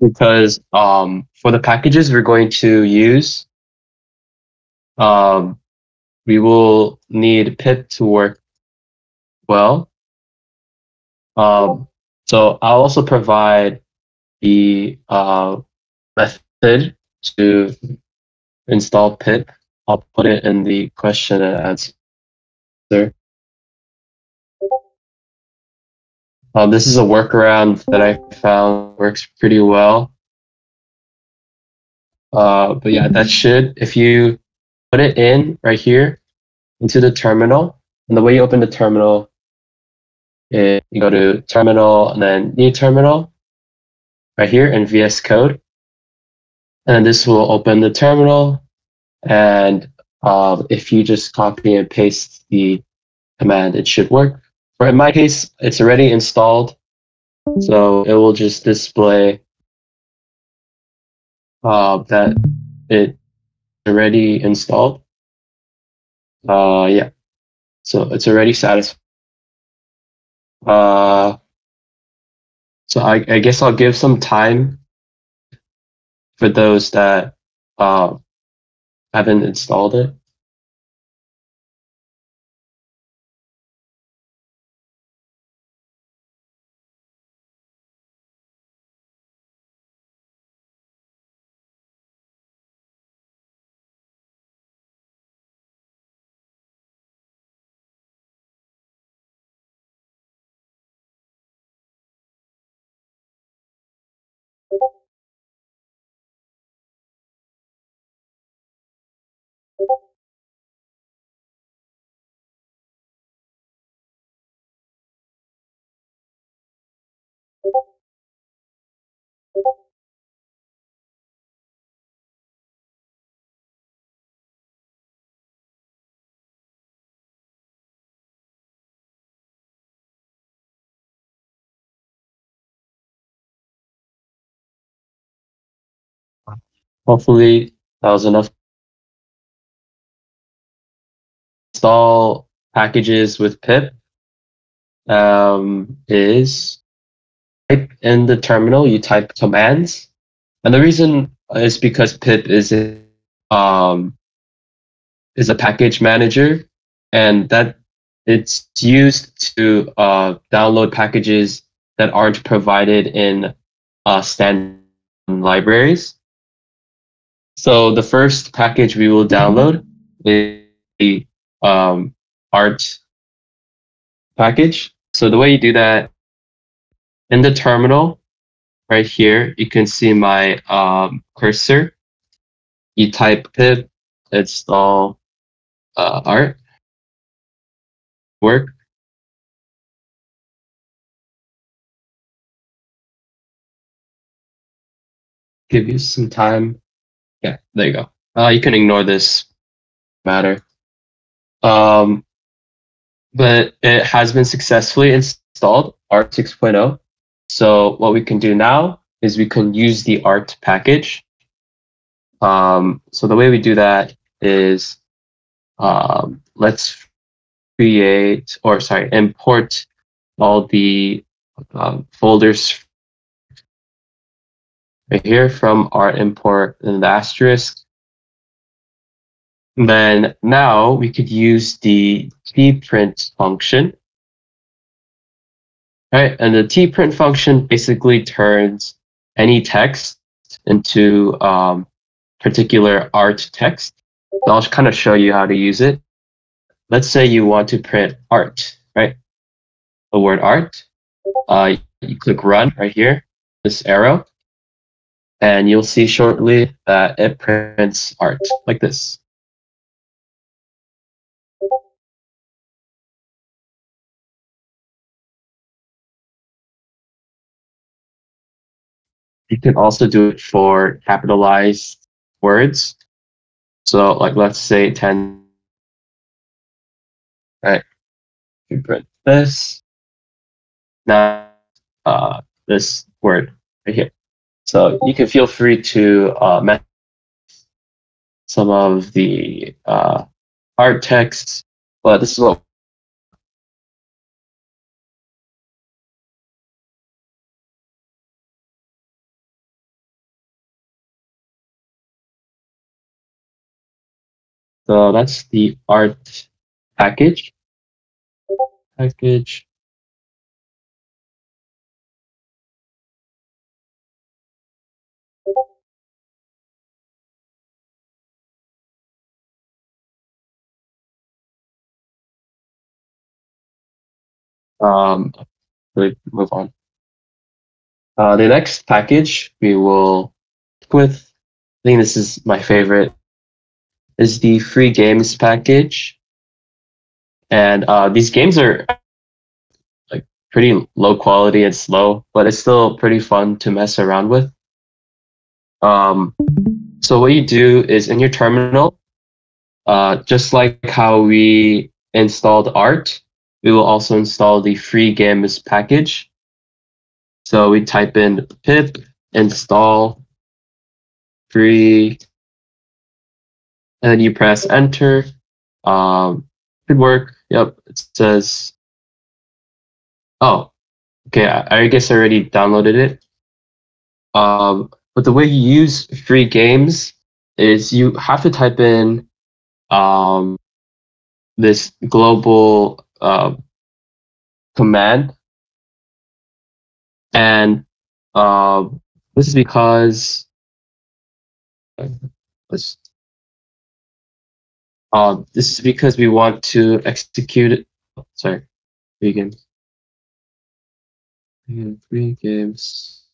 because um, for the packages we're going to use, um, we will need pip to work well. Um, so I'll also provide the uh, method to install pip. I'll put it in the question and answer. Um, this is a workaround that I found works pretty well. Uh, but yeah, that should, if you put it in right here into the terminal, and the way you open the terminal you go to terminal and then new terminal right here in VS Code. And this will open the terminal. And um, if you just copy and paste the command, it should work. In my case, it's already installed. So it will just display uh, that it already installed. Uh, yeah. So it's already satisfied. Uh, so I, I guess I'll give some time for those that uh, haven't installed it. Hopefully that was enough. Install packages with pip um, is type in the terminal, you type commands. And the reason is because pip is um, is a package manager and that it's used to uh, download packages that aren't provided in uh, standard libraries. So the first package we will download is the um, art package. So the way you do that in the terminal right here, you can see my um, cursor. You type pip install uh, art work. Give you some time. Yeah, there you go. Uh, you can ignore this matter. Um, but it has been successfully installed, Art 6.0. So what we can do now is we can use the Art package. Um, so the way we do that is um, let's create or sorry import all the um, folders right here from art import and the asterisk. then now we could use the tprint function. Right, and the tprint function basically turns any text into um, particular art text. So I'll kind of show you how to use it. Let's say you want to print art, right? The word art. Uh, you click run right here, this arrow, and you'll see shortly that it prints art like this. You can also do it for capitalized words. So like let's say 10. Right. You print this. Now uh, this word right here. So you can feel free to uh, some of the uh, art texts, but this is what So that's the art package. Package. Um, we move on. Uh, the next package we will with, I think this is my favorite, is the free games package. And uh, these games are like pretty low quality and slow, but it's still pretty fun to mess around with. Um, so what you do is in your terminal, uh, just like how we installed art, we will also install the free games package. So we type in pip install free and then you press enter. Um, should work. Yep, it says. Oh, okay. I, I guess I already downloaded it. Um, but the way you use free games is you have to type in um, this global uh, command, and uh, this is because uh, this is because we want to execute it. Sorry, three games. Three games.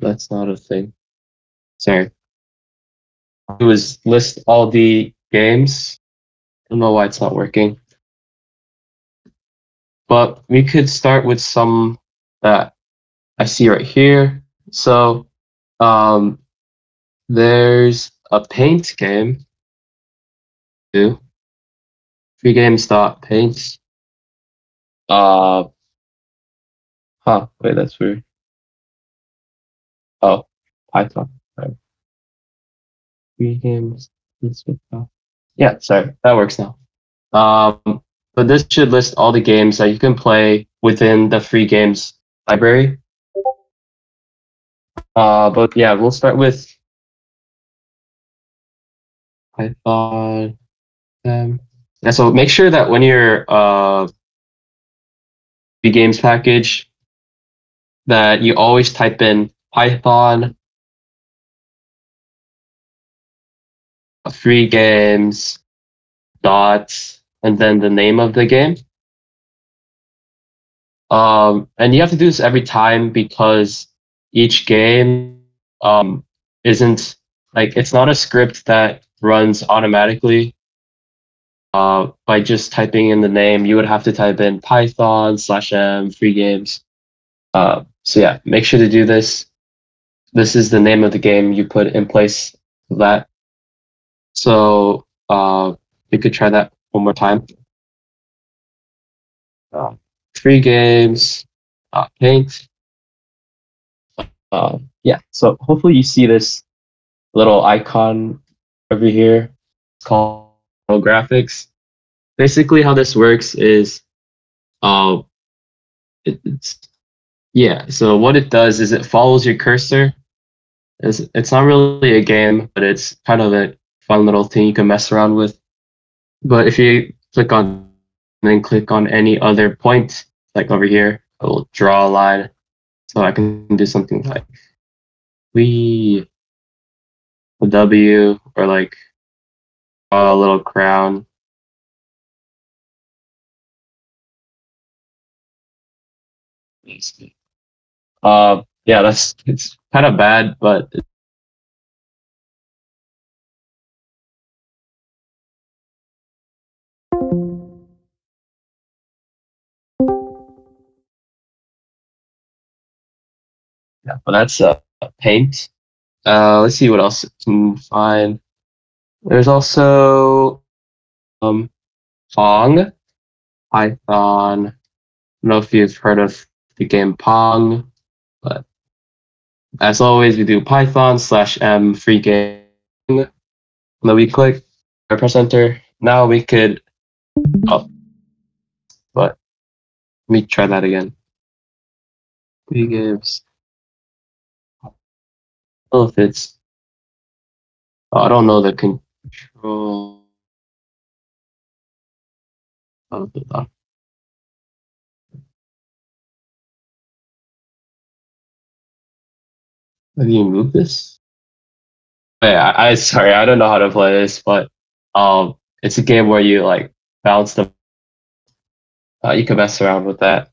That's not a thing. Sorry. It was list all the games. Don't know why it's not working. But we could start with some that I see right here. So um, there's a paint game. Do free games dot paint. Uh, huh. Wait, that's weird. Oh, Python. Right. Free games. Look up. Yeah, sorry, that works now. Um, but this should list all the games that you can play within the free games library. Uh, but yeah, we'll start with Python. Um, yeah, so make sure that when you're uh, the games package, that you always type in Python free games dot and then the name of the game. Um, and you have to do this every time because each game um, isn't like it's not a script that runs automatically uh, by just typing in the name. You would have to type in Python slash m free games. Uh, so yeah, make sure to do this. This is the name of the game you put in place that. So uh, we could try that one more time. Uh, free games, uh, paint. Uh, yeah, so hopefully you see this little icon over here. It's called graphics. Basically, how this works is, uh, it, it's yeah. So what it does is it follows your cursor. It's, it's not really a game, but it's kind of a fun little thing you can mess around with. But if you click on then click on any other point, like over here, I will draw a line. So I can do something like we a W or like a little crown. Uh, yeah, that's it's kind of bad, but yeah, but that's uh, paint. Uh, let's see what else I can find. There's also um, Pong, Python. I don't know if you've heard of the game Pong, but as always, we do Python slash m free game. And then we click or press enter. Now we could, oh, but let me try that again. Free games. Know if it's, oh, I don't know the control of the Have you moved this? Yeah, I, I sorry, I don't know how to play this, but um, it's a game where you like bounce the. Uh, you can mess around with that.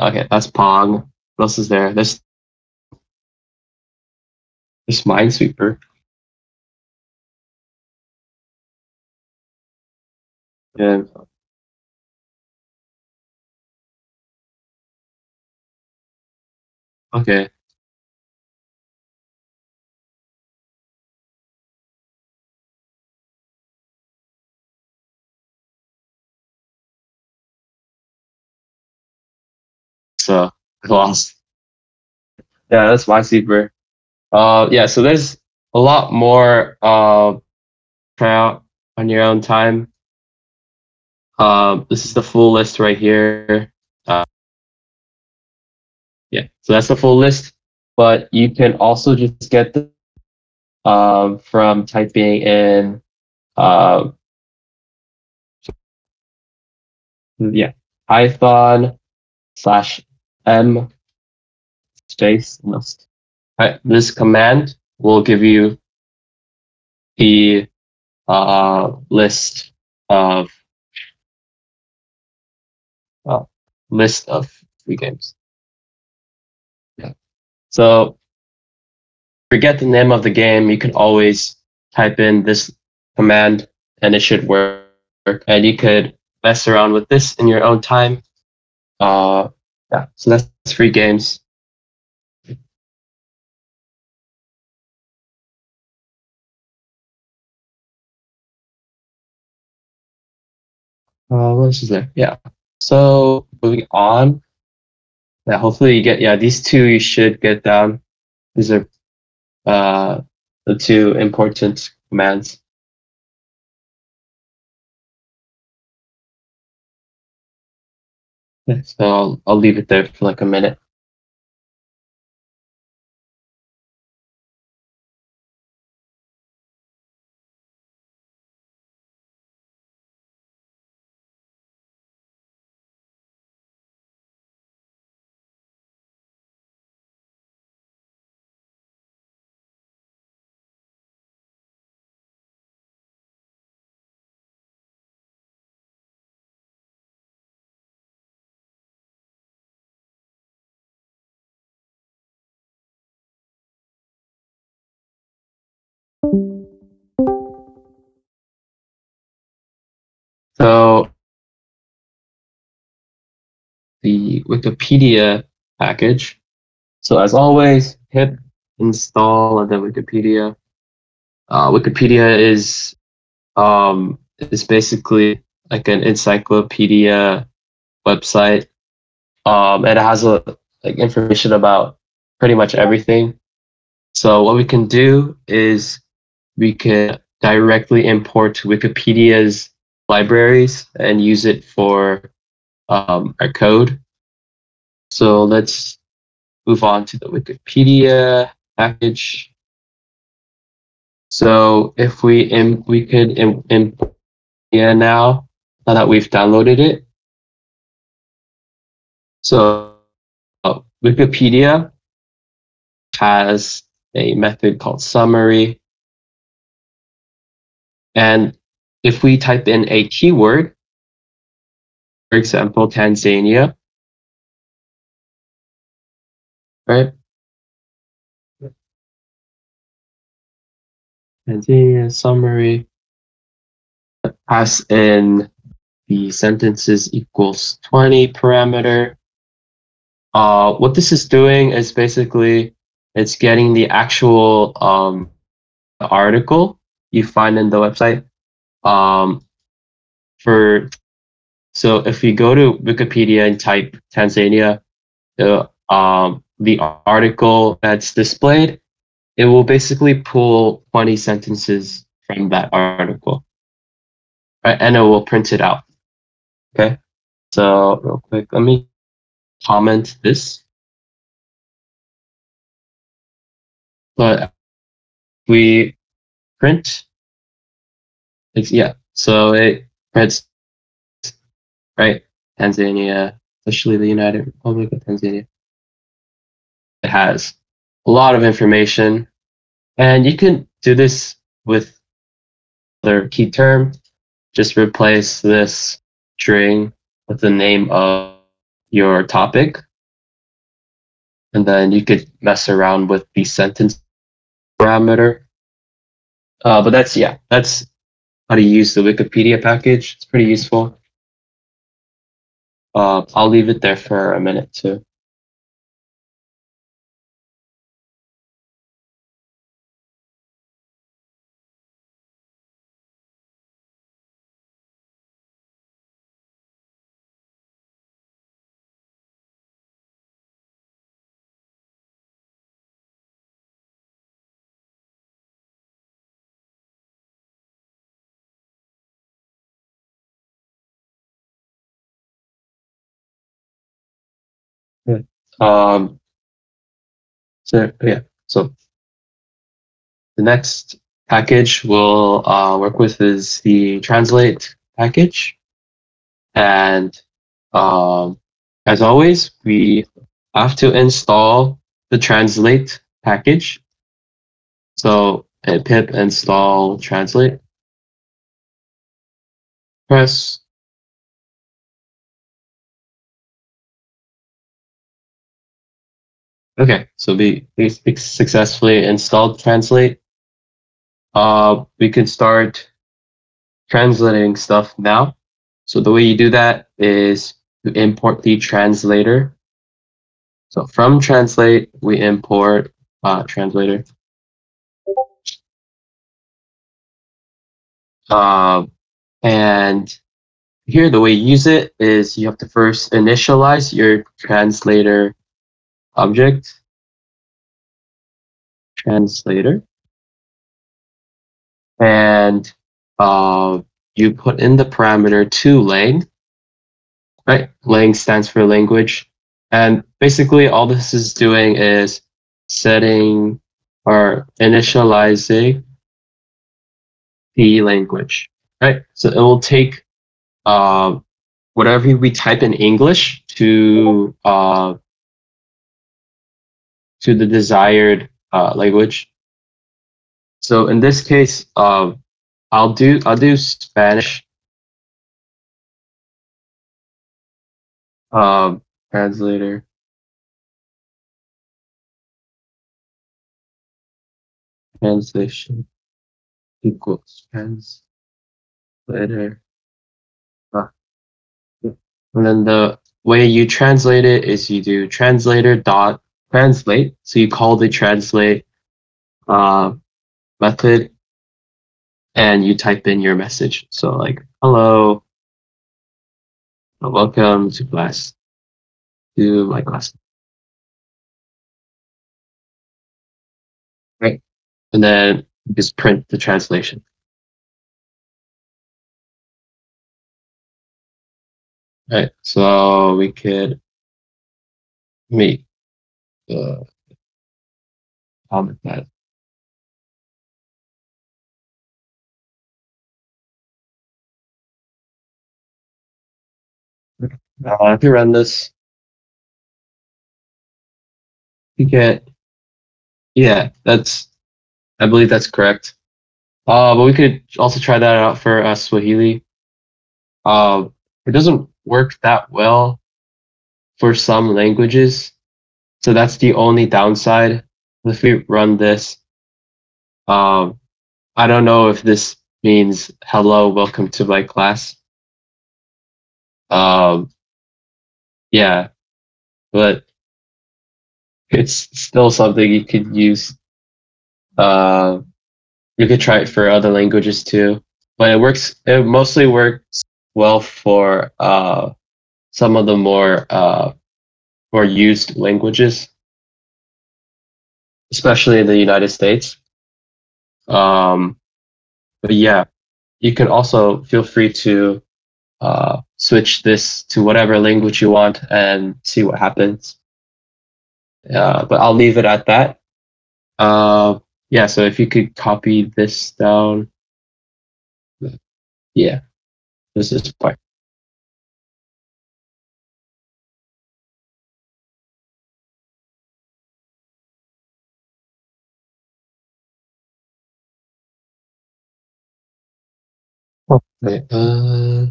Okay, that's Pong. What else is there? There's there's Minesweeper. Yeah. Okay. So I lost. Yeah, that's Minesweeper. Uh, yeah, so there's a lot more uh, try on your own time. Uh, this is the full list right here. Uh, yeah, so that's the full list. But you can also just get the um, from typing in uh, yeah Python slash m space list. Right, this command will give you the uh, list of uh, list of free games. Yeah. So forget the name of the game. You can always type in this command and it should work. And you could mess around with this in your own time. Uh, yeah, so that's free games. Uh, is there? Yeah. So moving on. Yeah, hopefully you get yeah, these two you should get down. These are uh, the two important commands. So I'll, I'll leave it there for like a minute. Wikipedia package. So as always, hit install and then Wikipedia. Uh, Wikipedia is um, is basically like an encyclopedia website. Um, and it has a, like information about pretty much everything. So what we can do is we can directly import Wikipedia's libraries and use it for um, our code. So let's move on to the Wikipedia package. So if we Im- we could Im- import yeah now now that we've downloaded it. So uh, Wikipedia has a method called summary. And if we type in a keyword, for example, Tanzania, right? Tanzania summary, pass in the sentences equals 20 parameter. Uh, what this is doing is basically it's getting the actual um, article you find in the website. Um, for so if you go to Wikipedia and type Tanzania, the um, the article that's displayed, it will basically pull 20 sentences from that article, right? And it will print it out. Okay. So real quick, let me comment this. But we print, it's, yeah. So it prints, right? Tanzania, especially the United Republic of Tanzania. It has a lot of information, and you can do this with other key term. Just replace this string with the name of your topic. And then you could mess around with the sentence parameter. Uh, but that's, yeah, that's how to use the Wikipedia package. It's pretty useful. Uh, I'll leave it there for a minute too. Um, so yeah, so the next package we'll uh, work with is the translate package. And um, as always, we have to install the translate package. So uh, pip install translate. Press Okay, so we, we successfully installed Translate. Uh, we can start translating stuff now. So the way you do that is to import the translator. So from Translate, we import uh, translator. Uh, and here, the way you use it is you have to first initialize your translator object translator. And uh, you put in the parameter to lang, right? Lang stands for language. And basically all this is doing is setting or initializing the language, right? So it will take uh, whatever we type in English to uh, to the desired uh, language. So in this case, uh, I'll do I'll do Spanish. Um, translator. Translation equals translator. Ah. And then the way you translate it is you do translator dot translate. So you call the translate uh, method and you type in your message. So like, hello, welcome to class, to my class. Right. And then just print the translation. Right. So we could make the comment that Uh, if you run this, you can't. yeah, that's, I believe that's correct. Uh, but we could also try that out for uh, Swahili. Uh, it doesn't work that well for some languages. So that's the only downside. If we run this, um, I don't know if this means hello, welcome to my class. Um, yeah, but it's still something you could use. Uh, you could try it for other languages too, but it works. It mostly works well for uh, some of the more uh, more used languages, especially in the United States. Um, but yeah, you can also feel free to uh, switch this to whatever language you want and see what happens. Uh, but I'll leave it at that. Uh, yeah, so if you could copy this down. Yeah, this is part. Okay. Uh,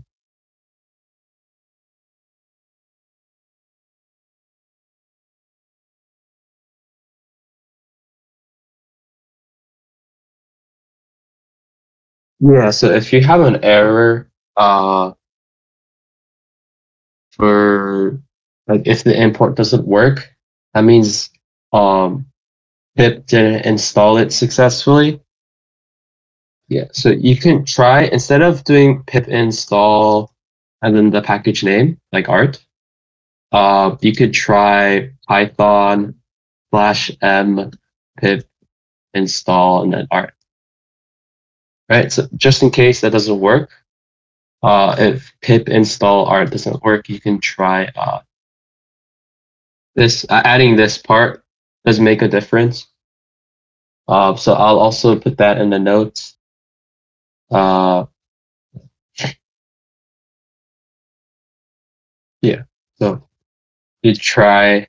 Yeah, so if you have an error, uh, for like if the import doesn't work, that means um, pip didn't install it successfully. Yeah, so you can try instead of doing pip install and then the package name like art, uh, you could try Python slash m pip install and then art right? So just in case that doesn't work, uh, if pip install art doesn't work, you can try uh, this. Uh, adding this part does make a difference. Uh, so I'll also put that in the notes. Uh, yeah, so you try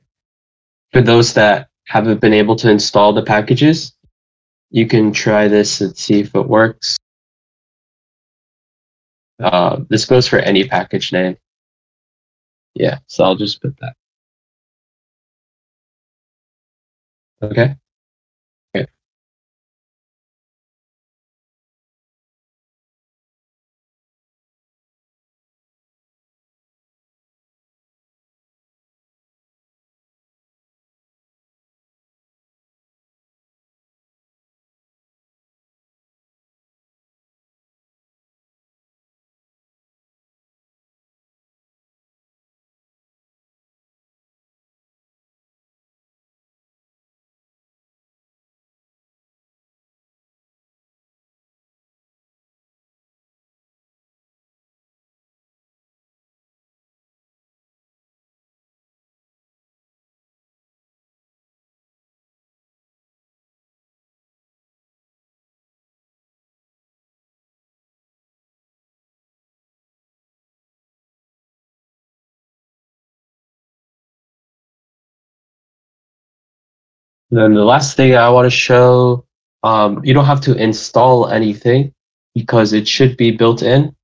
for those that haven't been able to install the packages, you can try this and see if it works. Uh, this goes for any package name. Yeah, so I'll just put that. Okay. Then the last thing I want to show, um, you don't have to install anything because it should be built in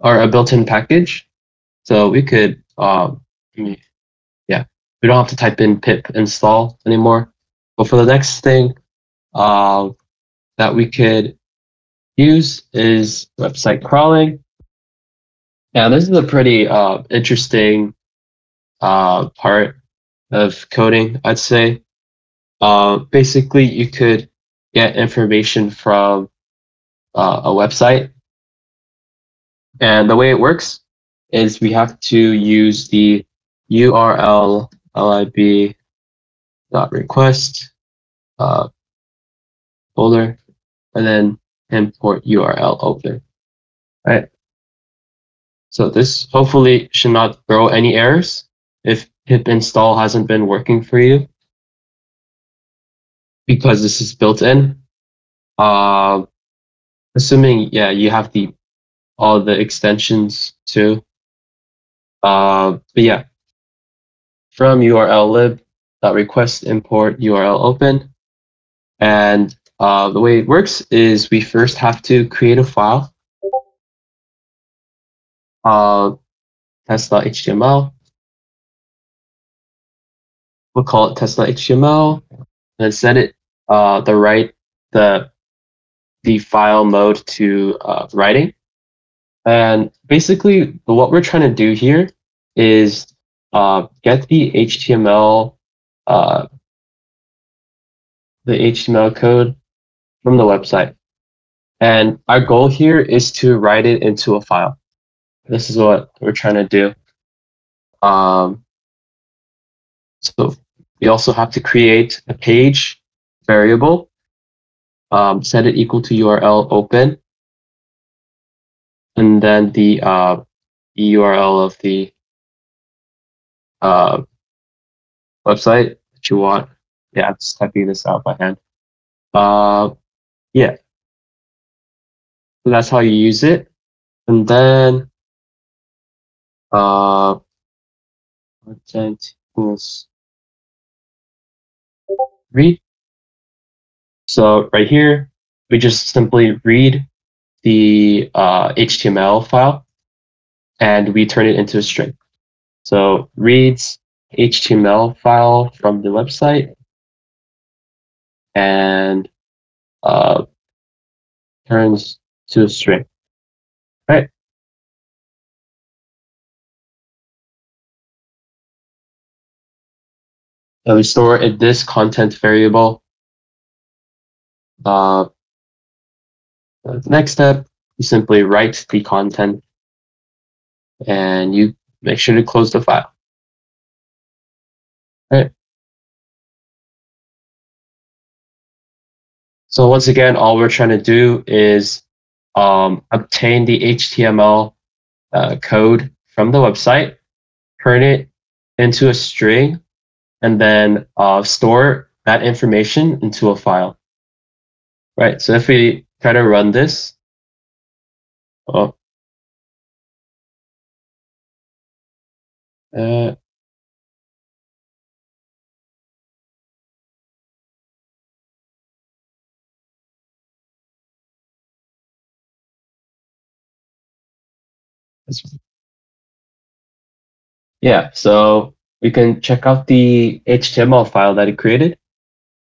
or a built-in package. So we could, um, yeah, we don't have to type in pip install anymore. But for the next thing uh, that we could use is website crawling. Now this is a pretty uh, interesting uh, part of coding, I'd say. Uh, basically, you could get information from uh, a website. And the way it works is we have to use the URL lib dot request uh, folder and then import URL open. Right. So this hopefully should not throw any errors if pip install hasn't been working for you because this is built in. Uh, assuming yeah you have the all the extensions too. Uh, but yeah, from urllib dot request import URL open, and uh, the way it works is we first have to create a file. Uh, test.html. We'll call it test.html and set it uh, the right the the file mode to uh, writing. And basically, what we're trying to do here is uh, get the HTML uh, the HTML code from the website. And our goal here is to write it into a file. This is what we're trying to do. Um, so we also have to create a page variable, um, set it equal to URL open, and then the, uh, URL of the uh, website that you want. Yeah, I'm just typing this out by hand. Uh, yeah. So that's how you use it. And then uh, content equals read. So right here, we just simply read the uh, HTML file and we turn it into a string. So reads HTML file from the website and uh, turns to a string. Right. So we store in this content variable. Uh, the next step, you simply write the content and you make sure to close the file. Right. So once again, all we're trying to do is um, obtain the HTML uh, code from the website, turn it into a string, and then uh, store that information into a file. Right, so if we try to run this, oh, uh, Yeah, so we can check out the HTML file that it created.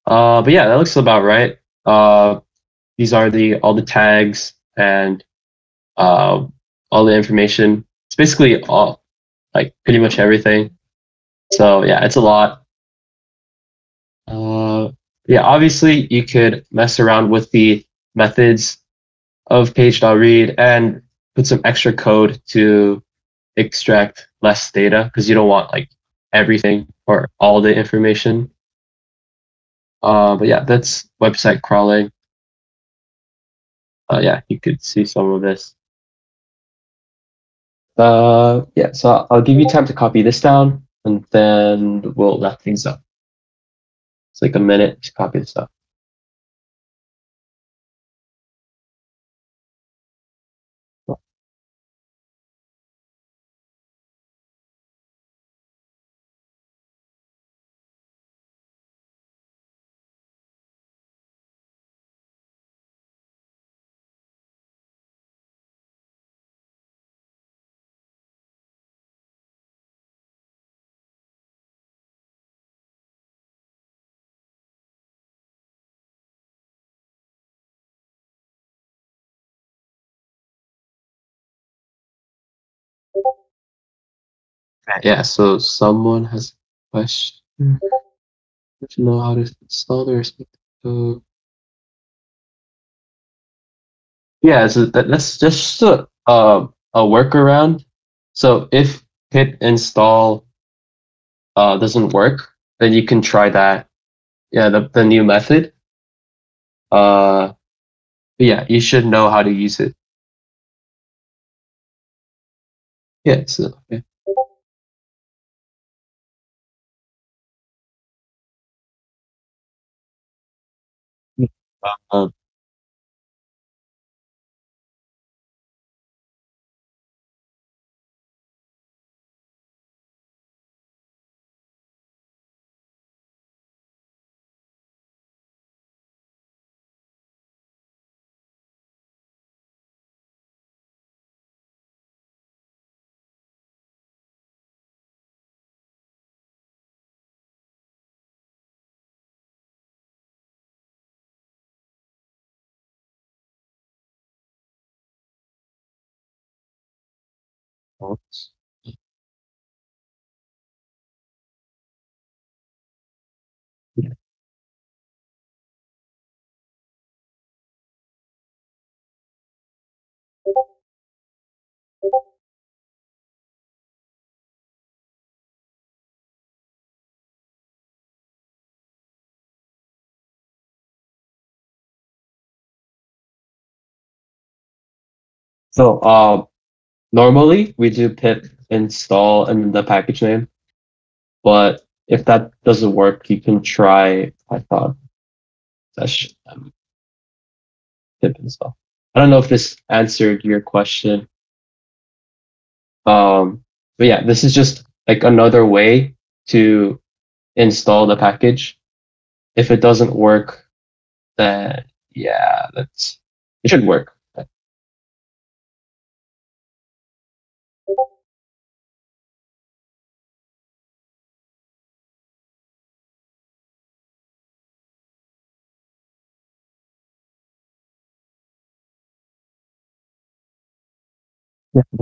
Uh, but yeah, that looks about right. Uh, these are the all the tags and uh, all the information. It's basically all like pretty much everything. So yeah, it's a lot. Uh, yeah, obviously you could mess around with the methods of page.read and put some extra code to extract less data because you don't want like everything or all the information. Uh, but yeah, that's website crawling. Uh, yeah, you could see some of this. Uh, yeah, so I'll give you time to copy this down and then we'll wrap things up. It's like a minute to copy this up. Yeah, so someone has a question. Want to know how to install the respective code. Yeah, so that, that's just a, uh, a workaround. So if pip install uh, doesn't work, then you can try that. Yeah, the, the new method. Uh, yeah, you should know how to use it. Yeah, so yeah. Um, So uh, normally we do pip install and the package name, but if that doesn't work, you can try Python dash um, pip install. I don't know if this answered your question. Um, but yeah, this is just like another way to install the package. If it doesn't work, then yeah, that's it should work.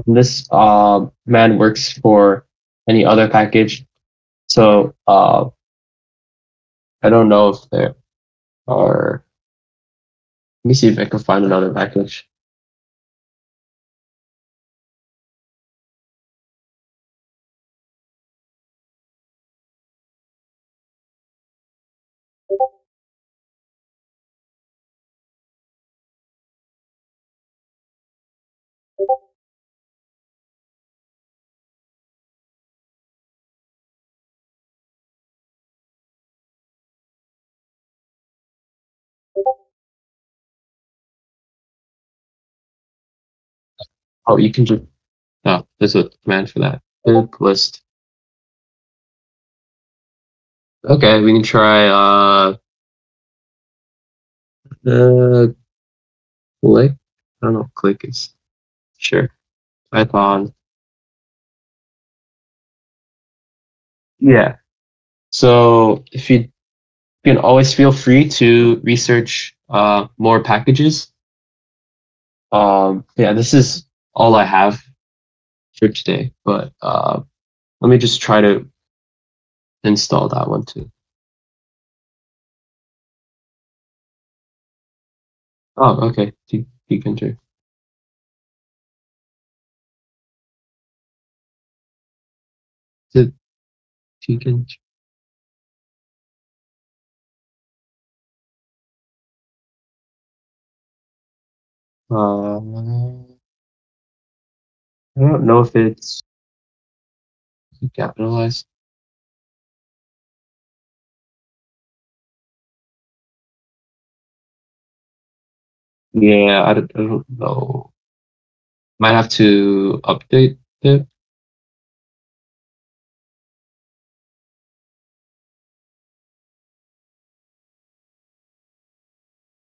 This uh, man works for any other package. So uh, I don't know if there are. Let me see if I can find another package. Oh, you can just. Oh, there's a command for that. pip list. Okay, we can try uh the click. I don't know click is sure. Python. Yeah. So if you, you can always feel free to research uh, more packages. Um, yeah, this is all I have for today, but uh, let me just try to install that one too. Oh, okay. Tkinter. The Tkinter. Uh, I don't know if it's capitalized. Yeah, I don't, I don't know. Might have to update it.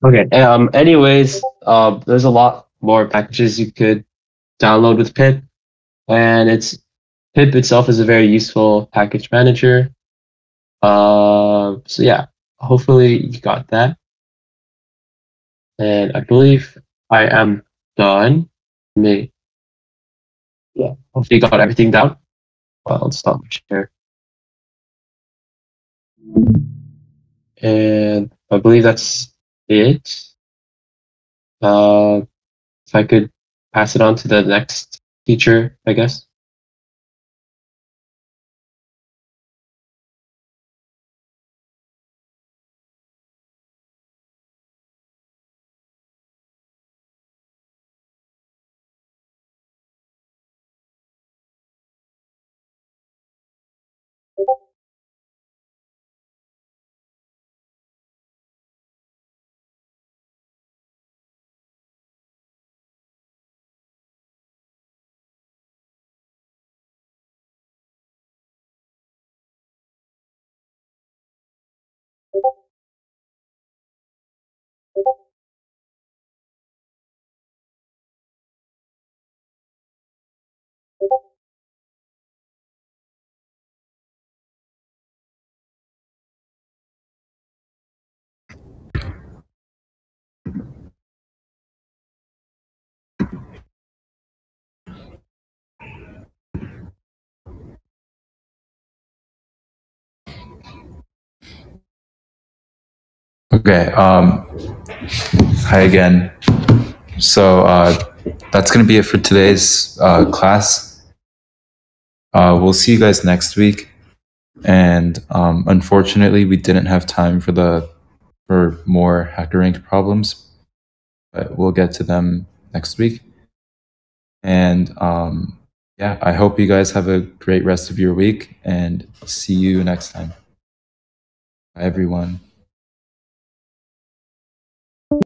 Okay. Um. Anyways, uh, there's a lot more packages you could download with pip, and it's pip itself is a very useful package manager. Uh, so yeah, hopefully you got that. And I believe I am done. Me. Yeah, hopefully you got everything down. Well, I'll stop my share. And I believe that's it. Uh, if I could pass it on to the next teacher, I guess. Okay. Um, hi again. So uh, that's going to be it for today's uh, class. Uh, we'll see you guys next week. And um, unfortunately, we didn't have time for the for more HackerRank problems, but we'll get to them next week. And um, yeah, I hope you guys have a great rest of your week and see you next time. Bye, everyone.